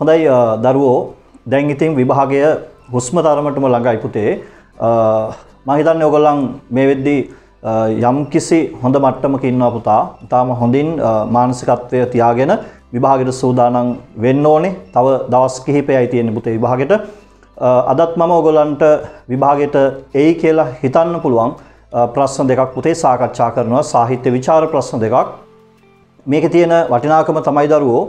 හොඳයි දරුවෝ දැන් ඉතින් විභාගය හුස්ම තරමටම ළඟයි පුතේ. මහිතන්න ඔගොල්ලන් මේ වෙද්දී යම් කිසි හොඳ මට්ටමක ඉන්නවා පුතා. තාම හොඳින් මානසිකත්වය තියාගෙන විභාගයට සූදානම් වෙන්න ඕනේ. තව දවස් කිහිපයයි තියෙන්නේ පුතේ විභාගයට අදත් මම ඔයගොල්ලන්ට විභාගයට එයි කියලා හිතන්න පුළුවන්. ප්‍රශ්න දෙකක් පුතේ සාකච්ඡා කරනවා. සාහිත්‍ය විචාර ප්‍රශ්න දෙකක්. මේක තියෙන වටිනාකම තමයි දරුවෝ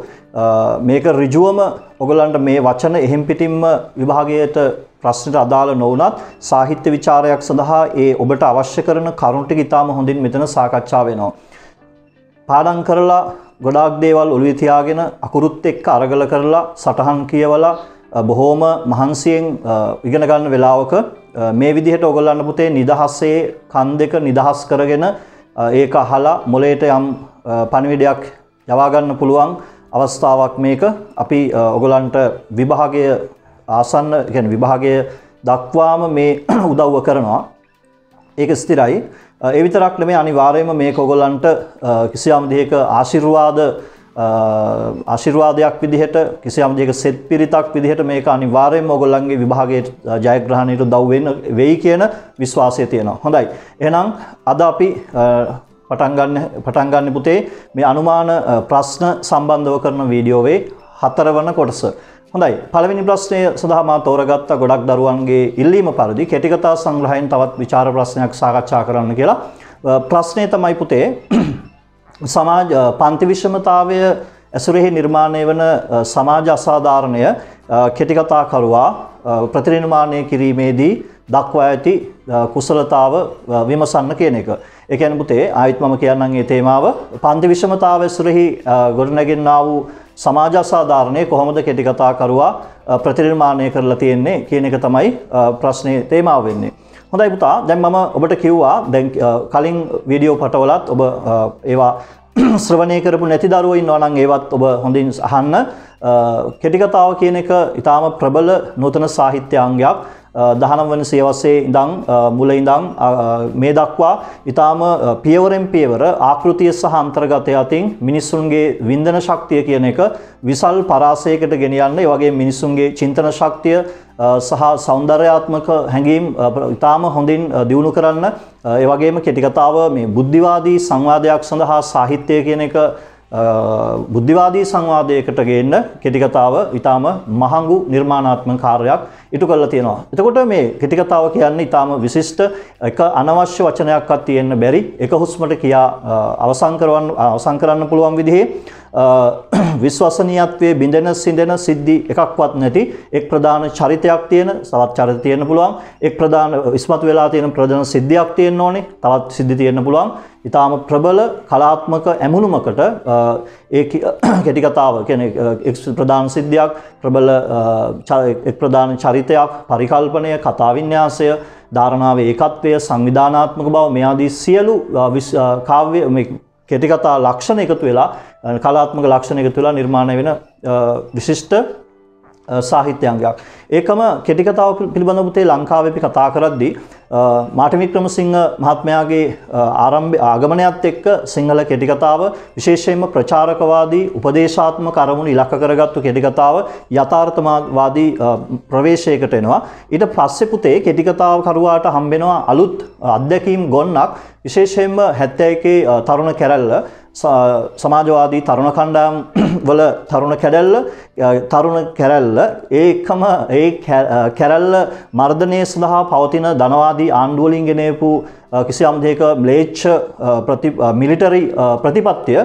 මේක ඍජුවම ඔයගොල්ලන්ට මේ වචන එහෙම් පිටින්ම විභාගයට ප්‍රශ්නට අදාළ නොවුනත් සාහිත්‍ය විචාරයක් සඳහා ඒ ඔබට අවශ්‍ය කරන කරුණු ටික ඉතාම හොඳින් මෙතන සාකච්ඡා වෙනවා. පාඩම් කරලා ගොඩාක් දේවල් ඔළුවේ තියාගෙන අකුරුත් එක්ක අරගල කරලා සටහන් කියවලා බොහෝම මහන්සියෙන් ඉගෙන ගන්න වෙලාවක මේ විදිහට ඔයගොල්ලන්ට පුතේ නිදහසේ කන් දෙක නිදහස් කරගෙන ඒක අහලා මොලේට යම් පණිවිඩයක් යවා ගන්න පුළුවන් අවස්ථාවක් මේක. අපි ඔයගොල්ලන්ට විභාගය ආසන්න ගැන විභාගය දක්වාම මේ උදව්ව කරනවා. ඒක ස්තිරයි ඒ විතරක් නෙමේ අනිවාර්යයෙන්ම මේක ඔයගොල්ලන්ට කිසියම් දෙයක ආශිර්වාද ආශිර්වාදයක් විදිහට කිසියම් දෙයක සෙත් පිරිතක් විදිහට මේක අනිවාර්යයෙන්ම ඔයගොල්ලන්ගේ විභාගයේ ජයග්‍රහණයට උදව් වෙන්න වෙයි කියන විශ්වාසය තියෙනවා. හොඳයි. එහෙනම් අද අපි පටන් ගන්න පටන් ගන්න පුතේ මේ අනුමාන ප්‍රශ්න සම්බන්ධව කරන වීඩියෝවේ හතරවන කොටස. හොඳයි පළවෙනි ප්‍රශ්නය සඳහා මා තෝරගත්ත ගොඩක් දරුවන්ගේ ඉල්ලීම පරිදි කෙටිකතා සංග්‍රහයෙන් තවත් විචාර ප්‍රශ්නයක් සාකච්ඡා කරන්න කියලා. ප්‍රශ්නය තමයි පුතේ සමාජ පන්ති විෂමතාවය ඇසුරෙහි නිර්මාණය වන සමාජ අසාධාරණය කෙටිකතා කරුවා ප්‍රතිනිර්මාණය කිරීමේදී දක්වා ඇති කුසලතාව විමසන්න කියන එක. ඒ කියන්නේ පුතේ ආයිත් මම කියන්නම් මේ තේමාව පන්ති විෂමතාවය ඇසුරෙහි ගොඩනැගෙන්නා වූ සමාජ අසාධාරණය කොහොමද කෙටි කතා කරුවා ප්‍රතිනිර්මාණය කරලා තියෙන්නේ කියන එක තමයි ප්‍රශ්නේ තේමාව වෙන්නේ. හොඳයි පුතා. දැන් මම ඔබට කිව්වා දැන් කලින් වීඩියෝ පටවලත් ඔබ ඒවා ශ්‍රවණය කරපු නැති දරුවෝ ඉන්නවා නම් ඒවත් ඔබ හොඳින් අහන්න. කෙටි කතාව කියන එක ඊටාම ප්‍රබල නූතන සාහිත්‍යාංගයක්. දහනම් වන සියවසේ ඉඳං මුල ඉඳං මේ දක්වා ඊටාම පියවරෙන් පියවර ආකෘතිය සහ අන්තර්ගතය අතින් මිනිස්සුන්ගේ වින්දන ශක්තිය කියන එක විසල් පරාසයකට ගෙනියන්න ඒ වගේ මිනිස්සුන්ගේ චින්තන ශක්තිය සහ සෞන්දර්යාත්මක හැඟීම් ඉතාම හොඳින් දියුණු කරන්න ඒ වගේම කෙටි කතාව මේ බුද්ධිවාදී සංවාදයක් සඳහා සාහිත්‍යය කියන එක බුද්ධිවාදී සංවාදයකට ගේන්න කෙටිකතාව ඊටාම මහඟු නිර්මාණාත්මක කාර්යයක් ඉටු කරලා තියෙනවා. එතකොට මේ කෙටිකතාව කියන්නේ ඊටාම විශිෂ්ට එක අනවශ්‍ය වචනයක්වත් තියෙන්න බැරි එක හුස්මට කියා අවසන් කරවන්න අවසන් කරන්න පුළුවන් විදිහේ විශ්වසනීයත්වයේ බිඳෙන සිඳෙන සිද්ධි එකක්වත් නැති එක් ප්‍රධාන චරිතයක් තියෙන තවත් චරිත තියෙන්න පුළුවන්. එක් ප්‍රධාන ඉස්මතු වෙලා තියෙන ප්‍රධාන සිද්ධියක් තියෙන්න ඕනේ. තවත් සිද්ධි තියෙන්න පුළුවන්. ඊටාම ප්‍රබල කලාත්මක ඇමුණුමකට ඒ කෙටි කතාව කියන්නේ එක් ප්‍රධාන සිද්ධියක් ප්‍රබල එක් ප්‍රධාන චරිතයක් පරිකල්පනය කතා වින්‍යාසය ධාරණාවේ ඒකත්වය සංවිධානාත්මක බව මේ ආදී සියලු කාව්‍ය කෙටිකතා ලක්ෂණ එකතු වෙලා කලාත්මක ලක්ෂණ එකතු වෙලා නිර්මාණය වෙන විශිෂ්ට සාහිත්‍යංගයක්. ඒකම කෙටිකතාව පිළිබඳව පුතේ ලංකාවේ අපි කතා කරද්දී මාර්ටින් වික්‍රමසිංහ මහත්මයාගේ ආරම්භ ආගමනයත් එක්ක සිංහල කෙටිකතාව විශේෂයෙන්ම ප්‍රචාරකවාදී උපදේශාත්මක අරමුණු ඉලක්ක කරගත්තු කෙටිකතාව යථාර්ථවාදී ප්‍රවේශයකට එනවා. ඊට පස්සේ පුතේ කෙටිකතාව කරුවාට හම්බෙනවා අලුත් අත්දැකීම් ගොන්නක් විශේෂයෙන්ම 71 තරුණ කැරැල්ල සමාජවාදී තරුණ කණ්ඩායම් වල තරුණ කැඩැල්ල තරුණ කැරැල්ල ඒකම ඒ කැරැල්ල මර්ධනය සඳහා පවතින ධනවාදී ආණ්ඩුවලින් ගෙනයපු කිසියම් දෙයක ම්ලේච්ඡ මිලිටරි ප්‍රතිපත්තිය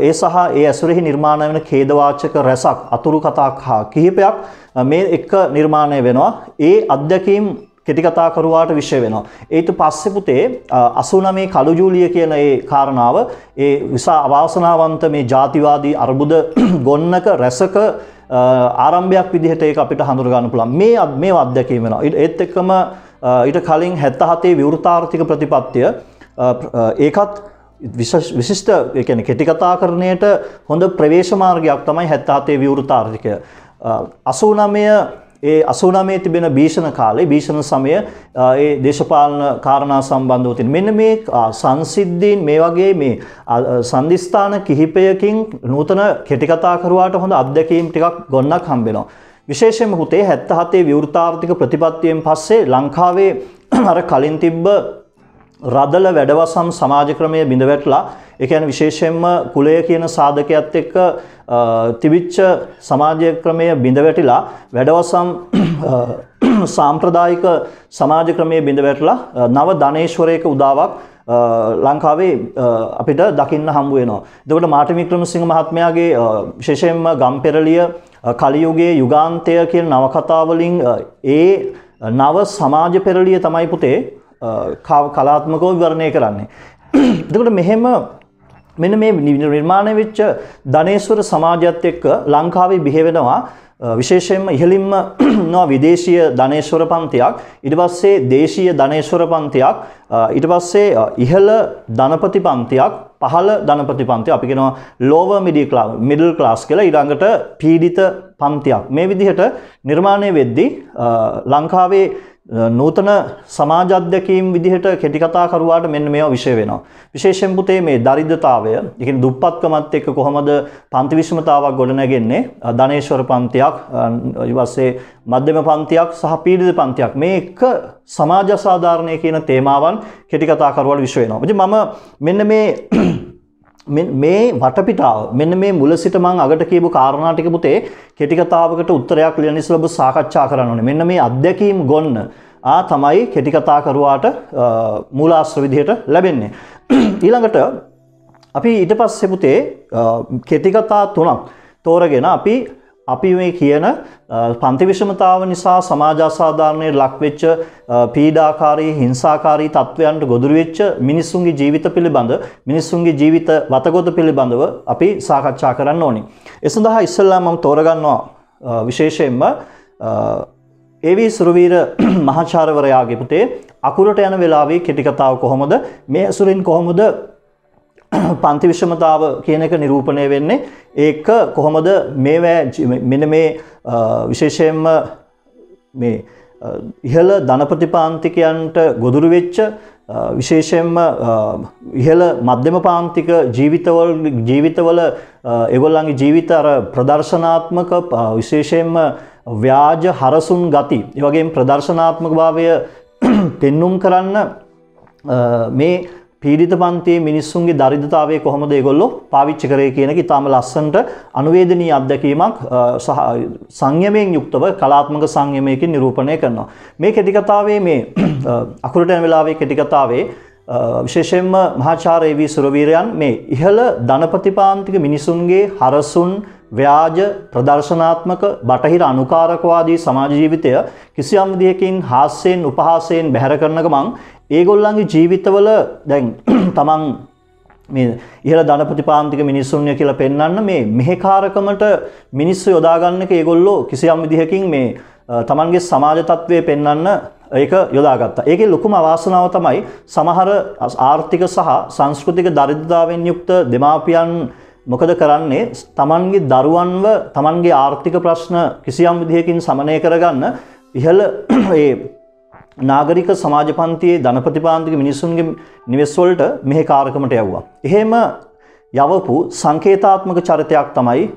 ඒ සහ ඒ ඇසුරෙහි නිර්මාණය වෙන ඛේදවාචක රැසක් අතුරු කතා කිහිපයක් මේ එක නිර්මාණය වෙනවා. ඒ අත්දැකීම් කෙටිකතා කරුවාට විශ්ය වෙනවා. ඒට පස්සෙ පුතේ 89 කළු ජූලිය කියන ඒ කාරණාව ඒ විසා අවාසනාවන්ත මේ ජාතිවාදී අර්බුද ගොන්නක රැසක ආරම්භයක් විදිහට ඒක අපිට හඳුන ගන්න පුළුවන්. මේ මේ අත්දැකීම වෙනවා. ඒත් එක්කම ඊට කලින් 77 විවෘතාර්ථික ප්‍රතිපත්තිය ඒකත් විශිෂ්ට ඒ කියන්නේ කෙටිකතාකරණයට හොඳ ප්‍රවේශ මාර්ගයක් තමයි 77 විවෘතාර්ථිකය. 89 ඒ අසුනමේ තිබෙන භීෂණ කාලේ භීෂණ සමය ඒ දේශපාලන කාරණා සම්බන්ධව තියෙන. මෙන්න මේ සංසිද්ධීන් මේ වගේ මේ සන්දිස්ථාන කිහිපයකින් නූතන කෙටිකතා කරුවාට හොඳ අත්දැකීම් ටිකක් ගොන්නක් හම්බෙනවා. විශේෂයෙන්ම හුතේ 77 විවෘතාර්ථික ප්‍රතිපත්තියෙන් පස්සේ ලංකාවේ අර කලින් තිබ්බ රදල වැඩවසම් සමාජ ක්‍රමය බිඳවැටලා ඒ කියන්නේ විශේෂයෙන්ම කුලය කියන සාධකයත් එක්ක තිබිච්ච සමාජ ක්‍රමය බිඳවැටිලා වැඩවසම් සාම්ප්‍රදායික සමාජ ක්‍රමය බිඳවැටලා නව ධනේශ්වරයක උදාවක් ලංකාවේ අපිට දකින්න හම්බ වෙනවා. එතකොට මාර්ටින් වික්‍රමසිංහ මහත්මයාගේ විශේෂයෙන්ම ගම්පෙරළිය කලියුගයේ යුගාන්තය කියන නවකතා වලින් ඒ නව සමාජ පෙරළිය තමයි පුතේ කලාත්මකව විවරණය කරන්නේ. එතකොට මෙහෙම මෙන්න මේ නිර්මාණය වෙච්ච ධනේශ්වර සමාජයත් එක්ක ලංකාවේ බිහිවෙනවා විශේෂයෙන්ම ඉහළින්ම නවා විදේශීය ධනේශ්වර පන්තියක්. ඊට පස්සේ දේශීය ධනේශ්වර පන්තියක්. ඊට පස්සේ ඉහළ ධනපති පන්තියක් පහළ ධනපති පන්තිය අපි කියනවා lower middle class middle class කියලා. ඊළඟට පීඩිත පන්තියක්. මේ විදිහට නිර්මාණය වෙද්දී ලංකාවේ නූතන සමාජ අධ්‍යක්ීම් විදිහට කෙටිකතා කරුවාට මෙන්න මේවා විෂය වෙනවා. විශේෂයෙන් පුතේ මේ දරිද්‍රතාවය, ඒ කියන්නේ දුප්පත්කමත් එක්ක කොහොමද පන්ති විෂමතාවක් ගොඩනැගෙන්නේ? ධනේශ්වර පන්තියක්, ඊට පස්සේ මධ්‍යම පන්තියක් සහ පීඩිත පන්තියක්. මේ එක සමාජ අසාධාරණය කියන තේමාවන් කෙටිකතා කරුවල විෂය වෙනවා. ඉතින් මම මෙන්න මේ මේ වටපිටාව මෙන්න මේ මුල සිට මං අගට කියපු කාරණා ටික පුතේ කෙටි කතාවකට උත්තරයක් ලියන්න ඉස්සෙල්ලා ඔබ සාකච්ඡා කරන්න ඕනේ. මෙන්න මේ අත්දැකීම් ගොන්න ආ තමයි කෙටි කතා කරුවාට මූලාශ්‍ර විදිහට ලැබෙන්නේ. ඊළඟට අපි ඊට පස්සේ පුතේ කෙටි කතා තුනක් තෝරගෙන අපි අපි මේ කියන පන්ති විෂමතාව නිසා සමාජ අසාධාරණයට ලක්වෙච්ච පීඩාකාරී හිංසාකාරී තත්ත්වයන්ට ගොදුරු වෙච්ච මිනිස්සුන්ගේ ජීවිත පිළිබඳ මිනිස්සුන්ගේ ජීවිත වතගොත පිළිබඳව අපි සාකච්ඡා කරන්න ඕනි. ඒ සඳහා ඉස්සෙල්ලා මම තෝරගන්නවා විශේෂයෙන්ම ඒවී සුරවීර මහාචාර්යවරයාගේ පුතේ අකුරට යන වෙලාවේ කෙටි කතාව කොහොමද මේ අසුරින් කොහොමද පන්ති විෂමතාව කියන එක නිරූපණය වෙන්නේ. ඒක කොහොමද මේවැ මෙන මේ විශේෂයෙන්ම මේ ඉහළ ධනපතිපාන්තිකයන්ට ගොදුරු වෙච්ච විශේෂයෙන්ම ඉහළ මධ්‍යම පාන්තික ජීවිතවල ජීවිතවල එගොල්ලන්ගේ ජීවිත අර ප්‍රදර්ශනාත්මක විශේෂයෙන්ම ව්‍යාජ හරසුන් ගති ඒ වගේම ප්‍රදර්ශනාත්මක භාවය පෙන්눔 කරන්න මේ පීඩිත පන්තියේ මිනිස්සුන්ගේ දරිද්‍රතාවය කොහොමද ඒගොල්ලෝ පාවිච්චි කරේ කියන එක ඉතාම ලස්සනට අනුවේදනීය අත්දැකීමක් සහ සංයමයෙන් යුක්තව කලාත්මක සංයමයකින් නිරූපණය කරනවා. මේ කෙටි කතාවේ මේ අකුරට යන වෙලාවේ කෙටි කතාවේ විශේෂයෙන්ම මහාචාර්ය වී සුරවීරයන් මේ ඉහළ ධනපතිපාන්තික මිනිසුන්ගේ හරසුන් ව්‍යාජ ප්‍රදර්ශනාත්මක බටහිර අනුකාරකවාදී සමාජ ජීවිතය කිසියම් විදියකින් හාස්‍යයෙන් උපහාසයෙන් බැහැර කරන ගමන් ඒගොල්ලන්ගේ ජීවිතවල දැන් තමන් මේ ඉහළ ධනපතිපාන්තික මිනිස්සුන්ය කියලා පෙන්වන්න මේ මෙහෙකාරකමට මිනිස්සු යොදාගන්න එක ඒගොල්ලෝ කිසියම් විදිහකින් මේ තමන්ගේ සමාජ තත්ත්වය පෙන්වන්න ඒක යොදාගත්තා. ඒකේ ලොකුම අවාසනාව තමයි සමහර ආර්ථික සහ සංස්කෘතික දරිද්‍රතාවෙන් යුක්ත දෙමාපියන් මොකද කරන්නේ තමන්ගේ දරුවන්ව තමන්ගේ ආර්ථික ප්‍රශ්න කිසියම් විදිහකින් සමනය කරගන්න ඉහළ ඒ නාගරික සමාජ පන්තියේ ධනපතිපාන්තික මිනිස්සුන්ගේ නිවෙස්වලට මෙහෙ කාරකමට යව්වා. එහෙම යවපු සංකේතාත්මක චරිතයක් තමයි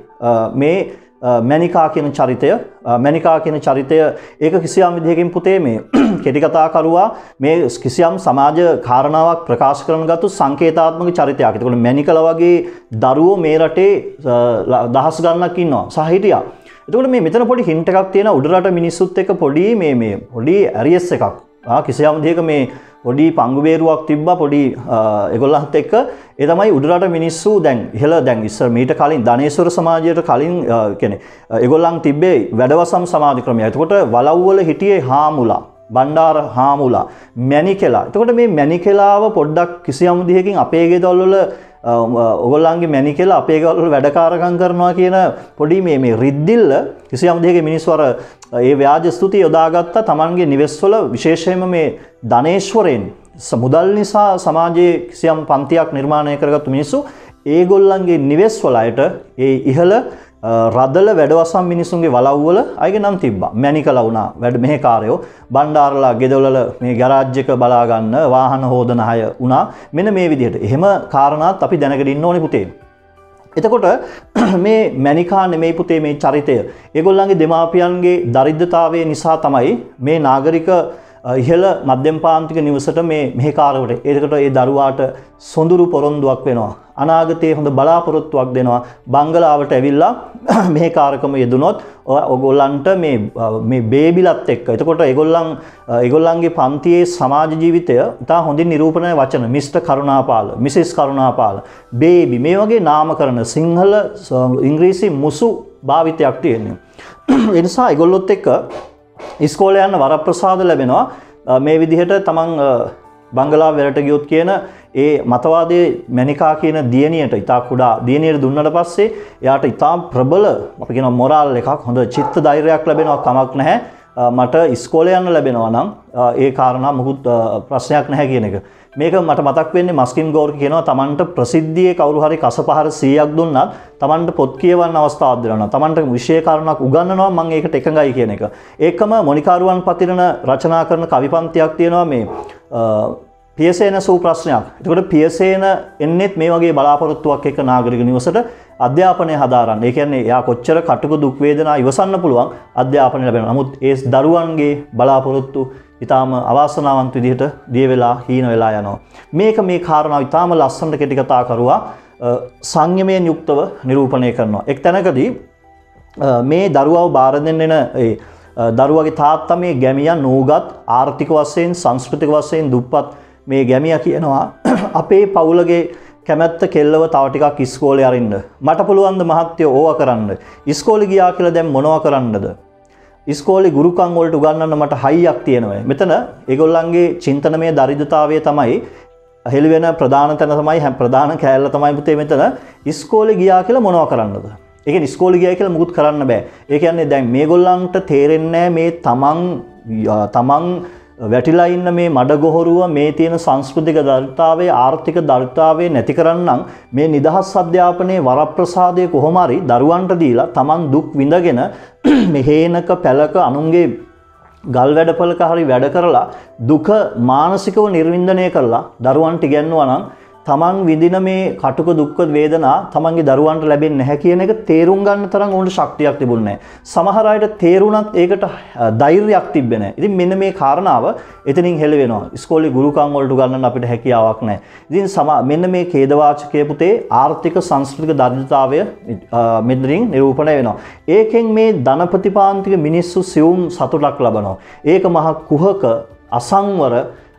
මේ මැනිකා කියන චරිතය මැනිකා කියන චරිතය ඒක කිසියම් විදිහකින් පුතේ මේ කෙටිකතාකරුවා මේ කිසියම් සමාජ කාරණාවක් ප්‍රකාශ කරන ගත්තු සංකේතාත්මක චරිතයක්. එතකොට මැනිකල වගේ දරුවෝ මේ රටේ දහස් ගණනක් ඉන්නවා. සහ හිටියා. එතකොට මේ මෙතන පොඩි හින්ට එකක් තියෙන උඩරට මිනිස්සුත් එක පොඩි මේ මේ පොඩි ඇරියස් එකක්. කිසියම් දෙයක මේ පොඩි පංගුබේරුවක් තිබ්බ පොඩි එගොල්ලහත් එක්ක. එතමයි උඩරට මිනිස්සු දැන් ඉහල දැන් ඉස්සර මීට කලින් ධනේශ්වර සමාජයට කලින් කෙනෙ එගොල්ලන් තිබ්බේ වැඩවසම් සමාජ ක්‍රමය. එතකොට වලව්වල හිටියේ හාමුලා බණ්ඩාර හාමුලා මැනි කෙලා එතකොට මේ මැනි කෙලාව පොඩ්ඩක් කිසියම් දිහකින් අපේගේ දොල්වල ඔගොල්ලන්ගේ මැනි කියලා අපේ ගවල් වැඩකාරකම් කරනවා කියන පොඩි මේ මේ රිද්දිල්ල කිසියම් දෙයක මිනිස්වර ඒ ව්‍යාජ ස්තුති යොදාගත්තා තමන්ගේ නිවෙස්වල විශේෂයෙන්ම මේ ධනේශ්වරයෙන්. මුදල් නිසා සමාජයේ කිසියම් පන්තියක් නිර්මාණය කරගත්තු මිනිස්සු ඒගොල්ලන්ගේ නිවෙස්වල අයට ඒ ඉහළ රදල වැඩවසම් මිනිසුන්ගේ වලව්වල අයගේ නම් තිබ්බ. මැනික ලවුනා වැඩ මෙහ කාරයෝ බණ්ඩාරලා ගෙදවලල මේ ගරාජ්‍යක බලාගන්න වාහන හෝදන හය වනා මෙන මේ විදිහට. එහෙම කාරණත් අපි දැනකටින්න ඕනි පුතේ. එතකොට මේ මැනිකා නෙමෙයි පුතේ මේ චරිතය. ඒගොල්ලන්ගේ දෙමාපියන්ගේ දරිද්ධතාවය නිසා තමයි මේ නාගරික ඉහළ මධ්‍යම් පාන්තික නිවසට මේ මෙහිකාරවට ඒකට ඒ දරුවාට සොඳුරු පොරොන්දුවක් වෙනවා. අනාගතයේ හොඳ බලාපොරොත්තුවක් දෙනවා. බංගලාවට ඇවිල්ලා මෙහිකාරකම යෙදුනොත් ඔගොල්ලන්ට මේ බේබිලත් එක්ක. එතකොට එගොල්ලන් එගොල්ලන්ගේ පන්තියේ සමාජ ජීවිතය ඉතා හොඳින් නිරූපණය වචන. Mister Karunapala Mrs Karunapala. Baby. මේ වගේ නාම කරන සිංහල ඉංග්‍රීසි මුසු භාවිතයක් තියෙන්නේ. එනිසා එගොල්ලොත් එක්ක ඉස්කෝල යන්න වරප්‍රසාද ලැබෙනවා. මේ විදිහට තමන් බංගලා වෙලට ගියොත් කියන ඒ මතවාදය මැනිකා කියන දියනියට ඉතා කුඩා දියනයට දුන්නට පස්සේ යාට ඉතාම් ප්‍රබල අපිගෙන මොරාල් එකක් හොඳ චිත්ත දෛරයක් ලැබෙනවා කමක් නැහැ. මට ඉස්කෝල යන්න ලැබෙනවා නම් ඒ කාරණා මුකුත් ප්‍රශ්නයක් නැහැ කියන එක. මේක මට මතක් වෙන්නේ මස්කින් ගෝර් කියනවා තමන්ට ප්‍රසිද්ධියේ කවුරු හරි කස පහර 100ක් දුන්නත් තමන්ට පොත් කියවන්න අවස්ථාවක් දෙනවා. තමන්ට විෂය කාරණාවක් උගන්වනවා මම ඒකට එකඟයි කියන එක. ඒකම මොනිකාරුවන් පතිරණ රචනා කරන කවි පන්තියක් තියෙනවා මේ පියසේන සූ ප්‍රශ්නයක්. එතකොට පියසේන එන්නෙත් මේ වගේ බලාපොරොත්තුවක් එක්ක නාගරික නිවසට අධ්‍යාපනය හදාරන්න. ඒ කියන්නේ එයා කොච්චර කටුක දුක් වේදනා ඉවසන්න පුළුවන් අධ්‍යාපනය ලැබෙනවා. නමුත් ඒ දරුවන්ගේ බලාපොරොත්තු ඉතාම අවාසනාවන්ත විදිහට දිය වෙලා හීන වෙලා යනවා. මේක මේ කාරණාව ඉතාම ලස්සනට කෙටි කතා කරුවා සංයමයෙන් යුක්තව නිරූපණය කරනවා. එක් තැනකදී මේ දරුවව බාර දෙන්න එන ඒ දරුවගේ තාත්තා මේ ගැමියන් නූගත් ආර්ථික වශයෙන් සංස්කෘතික වශයෙන් දුප්පත් මේ ගැමියා කියනවා අපේ පවුලගේ කැමැත්ත කෙල්ලව තව ටිකක් ඉස්කෝලේ අරින්න. මට පුළුවන් ද මහත්තයෝ ඕවා කරන්න. ඉස්කෝලේ ගියා කියලා දැන් මොනවා කරන්නද? ඉස්කෝලේ ගුරුකම් වලට උගන්වන්න මට හයියක් තියෙනවා. මෙතන ඒගොල්ලන්ගේ චින්තනමය දරිද්‍රතාවය තමයි හෙළි වෙන ප්‍රධාන තැන තමයි හැම ප්‍රධාන කෑල්ල තමයි පුතේ මෙතන ඉස්කෝලේ ගියා කියලා මොනවා කරන්නද? ඒක ඉස්කෝලේ ගියා කියලා මුකුත් කරන්න බෑ. ඒ කියන්නේ දැන් මේගොල්ලන්ට තේරෙන්නේ මේ තමන් තමන් වැටිලා ඉන්න මේ මඩගොහොරුව මේ තියෙන සංස්කෘතික දරිතාවේ ආර්ථික දරිතාවේ නැති කරන්නම් මේ නිදහස් අධ්‍යාපනයේ වරප්‍රසාදය කොහොමරි දරුවන්ට දීලා තමන් දුක් විඳගෙන මෙහේනක පැලක අනුන්ගේ ගල් වැඩපලක හරි වැඩ කරලා දුක මානසිකව නිර්වින්දනය කරලා දරුවන්ට ඉගැන්වුවා නම් තමන් විදින මේ කටුක දුක්ක වේදනා තමන්ගේ දරුවන්ට ලැබෙන් නැහැ කියන එක තේරුම් ගන්න තරම් ඔවුන්ට ශක්තියක් තිබුණේ සමහර අයට තේරුණත් ඒකට ධෛර්යයක් තිබෙන. ඉතින් මෙන්න මේ කාරණාව එතනින් හෙළ වෙනවා. ඉස්කෝලේ ගුරුකම් වලට ගන්නන්න අපිට හැකියාවක් නැහැ. ඉතින් සම මෙන්න මේ ඛේදවාචකයේ පුතේ ආර්ථික සංස්කෘතික දරිද්‍රතාවය මෙතනින් නිරූපණය වෙනවා. ඒකෙන් මේ ධනපතිපාන්තික මිනිස්සු සියුම් සතුටක් ලබනවා. ඒක මහ කුහක අසංවර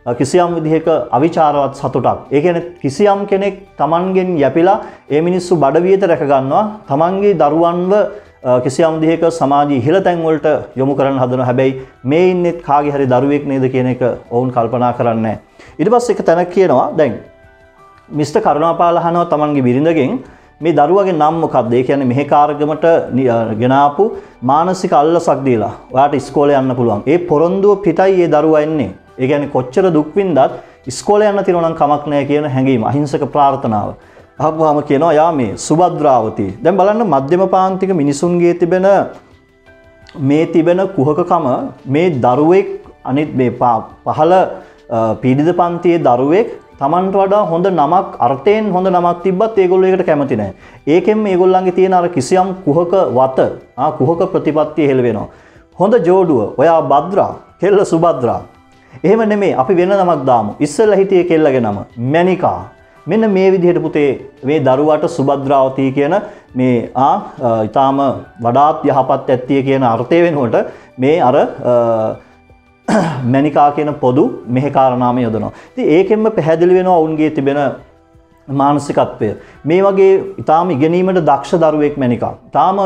කිසියම් විදිහක අවිචාරවත් සතුටක්. ඒ කියන්නේ කිසියම් කෙනෙක් Tamanගෙන් යැපිලා ඒ මිනිස්සු බඩවියට රැකගන්නවා. Tamanගේ දරුවන්ව කිසියම් විදිහක සමාජීය ඉහළ තැන් වලට යොමු කරන්න හදනවා. හැබැයි මේ ඉන්නෙත් කාගේ හරි දරුවෙක් නේද කියන එක ඔවුන් කල්පනා කරන්නේ නැහැ. ඊට පස්සේ එක තැනක් කියනවා දැන් මිස්ටර් කරුණාපාල අහනවා Tamanගේ බිරිඳගෙන් මේ දරුවගේ නම් මොකක්ද? ඒ කියන්නේ මෙහෙ කාර්යගමට ගෙනාපු මානසික අල්ලසක් දීලා ඔයාට ඉස්කෝලේ යන්න පුළුවන්. ඒ පොරොන්දුව පිටයි ඒ දරුවා එන්නේ. ඒ කියන්නේ කොච්චර දුක් විඳත් ඉස්කෝලේ යන්න තියෙනවා නම් කමක් නැහැ කියන හැඟීම අහිංසක ප්‍රාර්ථනාව. අහපුවාම කියනවා යා මේ සුබද්‍රාවති. දැන් බලන්න මධ්‍යම පාන්තික මිනිසුන්ගේ තිබෙන මේ තිබෙන කුහකකම මේ දරුවෙක් අනිත් මේ පහළ පීඩිත පන්තියේ දරුවෙක් තමන්ට වඩා හොඳ නමක් අර්ථයෙන් හොඳ නමක් තිබ්බත් ඒගොල්ලෝ ඒකට කැමති නැහැ. ඒකෙන් මේගොල්ලන්ගේ තියෙන අර කිසියම් කුහක වත ආ කුහක ප්‍රතිපත්තිය හෙළ වෙනවා. හොඳ ජෝඩුව ඔයා භද්‍රා කෙල්ල සුභද්‍රා එහෙම නෙමේ අපි වෙන නමක් දාමු. ඉස්සෙල්ලා හිටියේ කෙල්ලගේ නම මැනිකා. මෙන්න මේ විදිහට පුතේ මේ දරුවාට සුබද්‍රාවතී කියන මේ ආ ඊටාම වඩාත් යහපත් ඇත්තිය කියන අර්ථය වෙනුවට මේ අර මැනිකා කියන පොදු මෙහෙ කාරණාම යොදනවා. ඉතින් ඒකෙන්ම පැහැදිලි වෙනවා ඔවුන්ගේ තිබෙන මානසිකත්වය. මේ වගේ ඉතාම ඉගෙනීමට දක්ෂ දරුවෙක් මැනිකා. තාම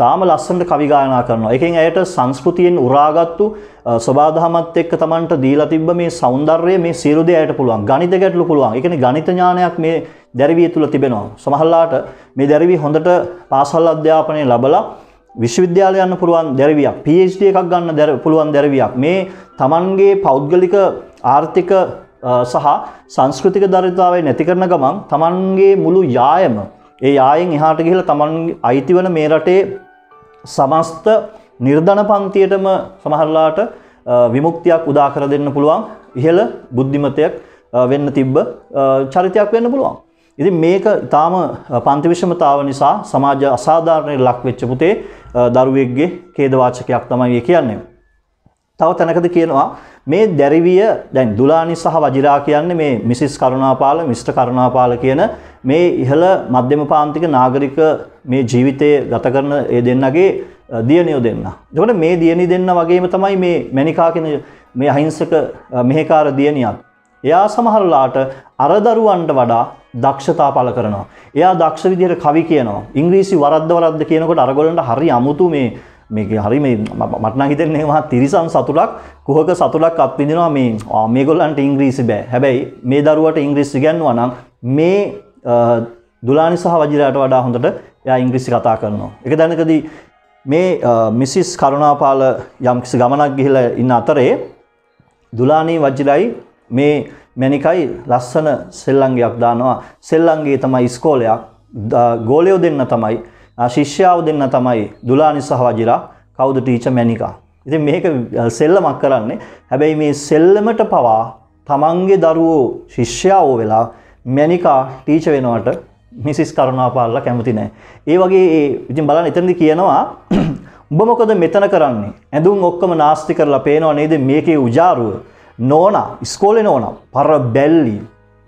තාම ලස්සන්ට කවිගායනා කරනවා. එකෙන් ඇයට සංස්කෘතියෙන් උරාගත්තු ස්වබාදහමත් එක්ක තමන්ට දීලා තිබ්බ මේ සෞන්දර්යය මේ සියලු දේ ඇයට පුළුවන්. ගණිත ගැටලු පුළුවන්. ඒ කියන්නේ ගණිත ඥානයක් මේ දැරිවිය තුල තිබෙනවා. සමහරලාට මේ දැරිවිය හොඳට පාසල් අධ්‍යාපනය ලැබලා විශ්වවිද්‍යාලය යන්න පුළුවන් දැරිවියක් PhD එකක් ගන්න පුළුවන් දැරිවියක් මේ තමන්ගේ පෞද්ගලික ආර්ථික සහ සංස්කෘතික දරිතාවය නැති කරන ගමන් තමන්ගේ මුළු යායම ඒ ආයෙන් එහාට ගිහිල්ලා තමන් අයිති වන මේ රටේ සමස්ත නිර්ධන පන්තියටම සමහරලාට විමුක්තියක් උදා කර දෙන්න පුළුවන් ඉහළ බුද්ධිමතයක් වෙන්න තිබ්බ චරිතයක් වෙන්න පුළුවන්. ඉතින් මේක ඊටාම පන්ති විෂමතාව නිසා සමාජ අසාධාරණයට ලක් වෙච්ච පුතේ දරුවෙක්ගේ ඛේදවාචකයක් තමයි කියන්නේ. තව තැනකද කියනවා මේ දැරිවිය දැන් දුලානි සහ වජිරා කියන්නේ මේ මිසිස් කරුණාපාල මිස්ටර් කරුණාපාල කියන මේ ඉහළ මධ්‍යම පාන්තික නාගරික මේ ජීවිතයේ ගත කරන ඒ දෙන්නගේ දියණියෝ දෙන්න. එතකොට මේ දියණි දෙන්න වගේම තමයි මේ මැනිකා කියන මේ අහිංසක මෙහෙකාර දියණියත්. එයා සමහරලාට අර දරුවන්ට වඩා දක්ෂතා පළ කරනවා. එයා දක්ෂ විදිහට කවි කියනවා. ඉංග්‍රීසි වරද්ද වරද්ද කියනකොට අරගොල්ලන්ට හරි අමුතු මේ මේක හරි මේ මට නම් හිතෙන්නේ මහා තිරිසන් සතුටක් කුහක සතුටක් අත්විඳිනවා මේ මේගොල්ලන්ට ඉංග්‍රීසි බෑ. හැබැයි මේ දරුවට ඉංග්‍රීසි ඉගෙනුවා නම් මේ දුලානි සහ වජිරාට වඩා හොඳට එයා ඉංග්‍රීසි කතා කරනවා. එක දැනකදී මේ මිසිස් කරුණාපාල යම්කිසි ගමනක් ගිහිලා ඉන්න අතරේ දුලානී වජිරයි මේ මැනිකයි ලස්සන සෙල්ලංගයක් දානවා. සෙල්ලංගේ තමයි ඉස්කෝලයක්. ගෝලයෝ දෙන්න තමයි ශිෂ්‍යාව දෙන්න තමයි දුලානි සහ වජිරා කවුද ටීචර් මැනිකා. ඉතින් මේක සෙල්ලමක් කරන්නේ. හැබැයි මේ සෙල්ලමට පවා තමන්ගේ දරුවෝ ශිෂ්‍යාවෝ වෙලා මැනිකා ටීචර් වෙනවට මිසිස් කරුණාපාලලා කැමති නැහැ. ඒ වගේ ඉතින් බලන්න එතනදී කියනවා උඹ මොකද මෙතන කරන්නේ? ඇඳුම් ඔක්කොම නාස්ති කරලා පේනව නේද මේකේ උජාරුව? නෝනා ඉස්කෝලේ නෝනා පර බැල්ලි.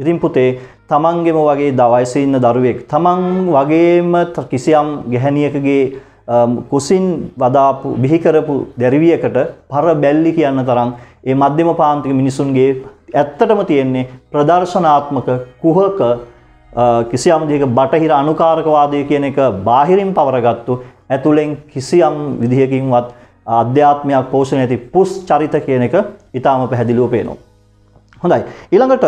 ඉතින් පුතේ තමන්ගෙම වගේ දවයසේ ඉන්න දරුවෙක් තමන් වගේම කිසියම් ගැහැණියකගේ කුසින් වදාපු බිහි කරපු දැරිවියකට පර බැල්ලි කියන්න තරම් ඒ මධ්‍යම පාන්තික මිනිසුන්ගේ ඇත්තටම තියෙන්නේ ප්‍රදර්ශනාත්මක කුහක කිසියම් දෙයක බටහිර අනුකාරකවාදය කියන එක බාහිරින් පවරගත්තු ඇතුළෙන් කිසියම් විදිහකින්වත් අධ්‍යාත්මයක් පෝෂණය ඇති පුස් චරිත කියන එක ඊටාම පැහැදිලිව පේනවා. හොඳයි. ඊළඟට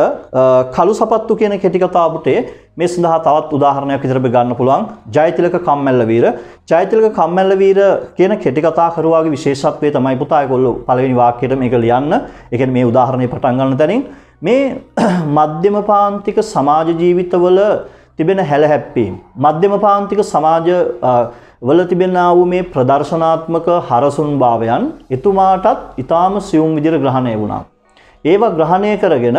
කළු සපත්තු කියන කෙටි කතාවුටේ මේ සඳහා තවත් උදාහරණයක් විදිහට ගන්න පුළුවන්. ජයතිලක කම්මැල්ල වීර. ජයතිලක කම්මැල්ල වීර කියන කෙටි කතා කරුවාගේ විශේෂත්වය තමයි පුතා ඒගොල්ලෝ පළවෙනි වාක්‍යයට මේක ලියන්න. ඒ කියන්නේ මේ උදාහරණය පටන් ගන්න තැනින්. මේ මධ්‍යම පාන්තික සමාජ ජීවිතවල තිබෙන හැලහැප්පීම්. මධ්‍යම පාන්තික සමාජ වල තිබෙනා වූ මේ ප්‍රදර්ශනාත්මක හරසුන් භාවයන් එතුමාටත් ඊටාම සියුම් විදිහට ග්‍රහණය වුණා. ඒව ග්‍රහණය කරගෙන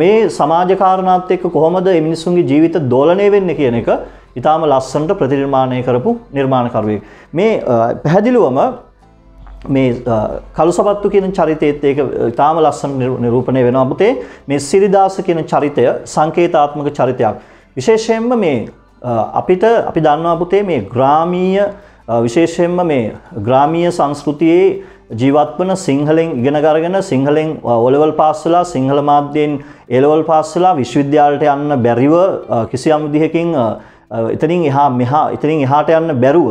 මේ සමාජකාරණාත් එක්ක කොහොමද මේ මිනිස්සුන්ගේ ජීවිත දෝලණය වෙන්නේ කියන එක ඊටාම ලස්සනට ප්‍රතිනිර්මාණය කරපු නිර්මාණකරුවෙක්. මේ පැහැදිලිවම මේ කළු සපත්තු කියන චරිතයත් ඒක ඊටාම ලස්සන නිරූපණය වෙනවා පුතේ. මේ සිරිදාස කියන චරිතය සංකේතාත්මක චරිතයක්. විශේෂයෙන්ම මේ අපිට අපි දන්නවා පුතේ මේ ග්‍රාමීය විශේෂයෙන්ම මේ ග්‍රාමීය සංස්කෘතියේ ජීවත් වන සිංහලෙන් ඉගෙන ගරගෙන සිංහලෙන් ඔලෙවල් පාස් වෙලා සිංහල මාධ්‍යයෙන් එලෙවල් පාස් වෙලා විශ්වවිද්‍යාලයට යන්න බැරිව කිසියම් විදිහකින් එතනින් එහා මෙහා එතනින් එහාට යන්න බැරුව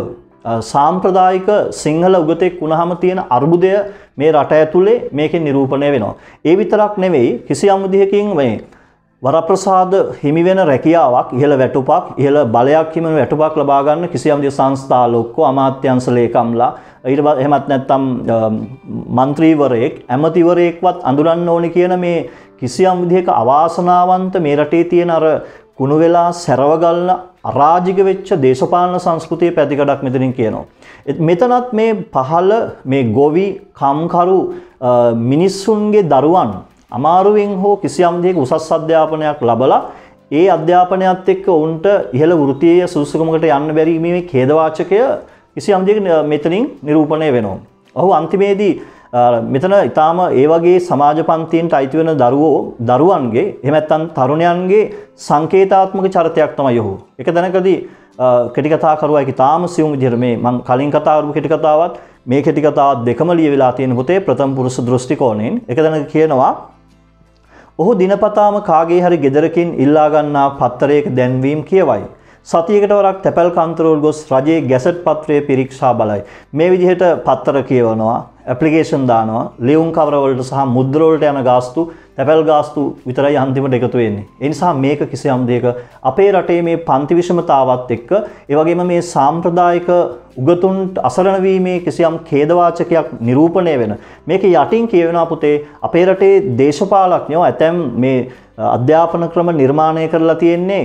සාම්ප්‍රදායික සිංහල උගතෙක් වුණාම තියෙන අර්බුදය මේ රට ඇතුලේ මේකෙන් නිරූපණය වෙනවා. ඒ විතරක් නෙවෙයි කිසියම් විදිහකින් මේ වරප්‍රසාද හිමි වෙන රැකියාවක් ඉහළ වැටුපක් ඉහළ බලයක් හිමන වැටුපක් ලබා ගන්න කිසියම් දේ සංස්ථාලොක්කෝ අමාත්‍යංශ ලේකම්ලා ඊට පස්සේ එහෙමත් නැත්නම් മന്ത്രിවරයෙක් ඇමතිවරයෙක්වත් අඳුරන්න ඕනේ කියන මේ කිසියම් විදිහක අවාසනාවන්ත මේ රටේ තියෙන අර කුණු වෙලා සැරව ගන්න අරාජික වෙච්ච දේශපාලන සංස්කෘතිය පැතිකඩක් මෙතනින් කියනවා. මෙතනත් මේ පහළ මේ ගොවි කම්කරු මිනිස්සුන්ගේ දරුවන් අමාරුවෙන් හෝ කිසියම් දෙයක උසස් අධ්‍යාපනයක් ලබලා ඒ අධ්‍යාපනයත් එක්ක ඔවුන්ට ඉහළ වෘත්තීය සුසුකමකට යන්න බැරි මේ ඛේදවාචකය කිසියම් දෙයක මෙතනින් නිරූපණය වෙනවා. ඔහු අන්තිමේදී මෙතන ඉතාම ඒ වගේ සමාජ පන්තියන්ට අයිති වෙන දරුවෝ දරුවන්ගේ එහෙම නැත්නම් තරුණයන්ගේ සංකේතාත්මක චරිතයක් තමයි ඔහු. එක දැනකදී කෙටි කතා කරුවා ඒක තාම සියුම් විදිහට මේ මම කලින් කතා කරපු කෙටි කතාවත් මේ කෙටි කතාවත් දෙකම ලියවිලා තියෙන පොතේ ප්‍රථම පුරුෂ දෘෂ්ටි කෝණයෙන් එක දැනක කියනවා ඔහු දිනපතාම කාගේ හරි ගෙදරකින් ඉල්ලා ගන්නා පත්තරයක දැන්වීම් කියවයි. සතියකට වරක් තැපැල් කන්තරෝල් ගොස් රජයේ ගැසට් පත්‍රය පිරික්ෂා බලයි. මේ විදිහට පත්තර කියවනවා, ඇප්ලිකේෂන් දානවා, ලියුම් කවරවලට සහ මුද්‍රවලට යන ගාස්තු, තැපැල් ගාස්තු විතරයි අන්තිමට එකතු වෙන්නේ. ඒ නිසා මේක කිසියම් දෙයක අපේ රටේ මේ පන්ති විෂමතාවත් එක්ක ඒ වගේම මේ සාම්ප්‍රදායික උගතුන්ට අසරණ වීමේ කිසියම් ඛේදවාචකයක් නිරූපණය වෙන මේක යටින් කියවෙනවා පුතේ අපේ රටේ දේශපාලඥයෝ ඇතැම් මේ අධ්‍යාපන ක්‍රම නිර්මාණය කරලා තියෙන්නේ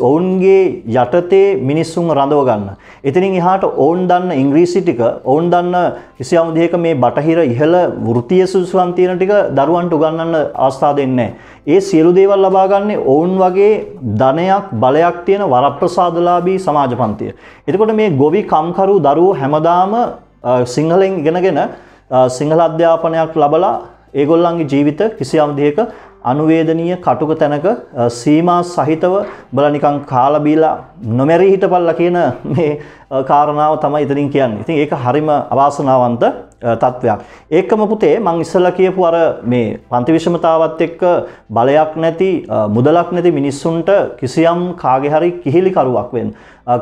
ඔවුන්ගේ යටතේ මිනිස්සුන් රඳව ගන්න. එතනින් එහාට ඔවුන් දන්න ඉංග්‍රීසි ටික ඔවුන් දන්න කිසියම් දෙයක මේ බටහිර ඉහළ වෘත්තීය සුසුකම් තියෙන ටික දරුවන්ට උගන්වන්න අවස්ථාව දෙන්නේ ඒ සියලු දේවල් ලබා ගන්නේ ඔවුන් වගේ ධනයක් බලයක් තියෙන වරප්‍රසාදලාභී සමාජ පන්තිය. එතකොට මේ ගොවි කම්කරු දරුවෝ හැමදාම සිංහලෙන් ඉගෙනගෙන සිංහල අධ්‍යාපනයක් ලබලා ඒගොල්ලන්ගේ ජීවිත කිසියම් දෙයක අනුවේදනීය කටුක තැනක සීමා සහිතව බල නිකන් කාලා බීලා නොමැරී හිටපල්ලා කියන මේ කාරණාව තමයි ඉතින් කියන්නේ. ඉතින් ඒක හරිම අවාසනාවන්ත තත්වයක්. ඒකම පුතේ මං ඉස්සලා කියපු අර මේ පන්ති විෂමතාවත් එක්ක බලයක් නැති මුදලක් නැති මිනිස්සුන්ට කිසියම් කාගේ හරි කිහිලිකරුවක් වෙන්න.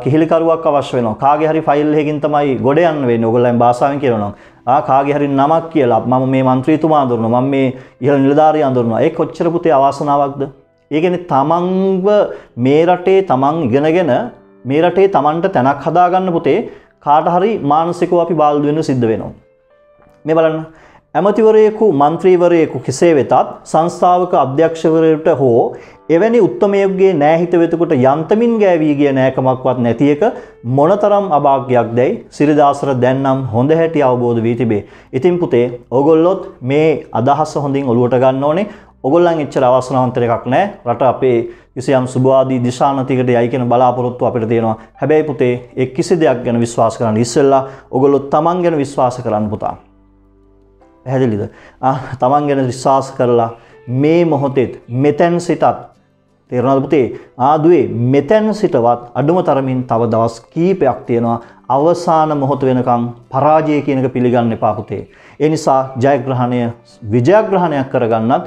කිහිලිකරුවක් අවශ්‍ය වෙනවා. කාගේ හරි ෆයිල් එකකින් තමයි ගොඩ යන්න වෙන්නේ. ඔයගොල්ලන් භාෂාවෙන් කියනවා. කාගේ හරි නමක් කියලා. මම මේ මන්ත්‍රීතුමා අඳුරනවා. මම මේ ඉහළ නිලධාරියා අඳුරනවා. ඒ කොච්චර පුතේ අවාසනාවක්ද? ඒ කියන්නේ තමන්ව මේ රටේ තමන් ඉගෙනගෙන මේ රටේ තමන්ට තැනක් හදාගන්න පුතේ කාට හරි මානසිකව අපි බාල්දු වෙන්න සිද්ධ වෙනවා. මේ බලන්න. ඇමතිවරයෙකු මන්ත්‍රීවරයෙකු කෙසේ වෙතත් සංස්ථාවක අධ්‍යක්ෂවරයට හෝ එවැනි උත්තමයගේ නෑහිතවෙතකොට යන්තමින් ගෑවී ගිය නෑකමක්වත් නැති එක මොනතරම් අභාග්‍යයක් දැයි සිරිදාසර දැන්නම් හොඳ හැටි අවබෝධ වී තිබේ. ඉතින් පුතේ ඔගොල්ලොත් මේ අදහස හොඳින් ඔළුවට ගන්න ඕනේ. ඔගොල්ලන් එච්චර අවසනාවන්තර එකක් නෑ රට අපේ කිසියම් සුභවාදී දිශානතිකට යයි කියන බලාපොරොත්තු අපිට තියෙනවා. හැබැයි පුතේ එක් කිසි දෙයක් ගැන විශ්වාස කරන්න ඉස්සෙල්ලා ඔගොල්ලොත් තමන් ගැන විශ්වාස කරන්න පුතා. පැහැදිලිද තමන් ගැන විශ්වාස කරලා මේ මොහොතෙත් මෙතැන් සිටත් තේරනද පුතේ ආදුවේ මෙතැන් සිටවත් අඩුම තරමින් තව දවස් කීපයක් තියෙනවා අවසාන මොහොත වෙනකං පරාජය කියනක පිළිගන්න එපා පුතේ. ඒ නිසා ජයග්‍රහණය විජයග්‍රහණයක් කරගන්නත්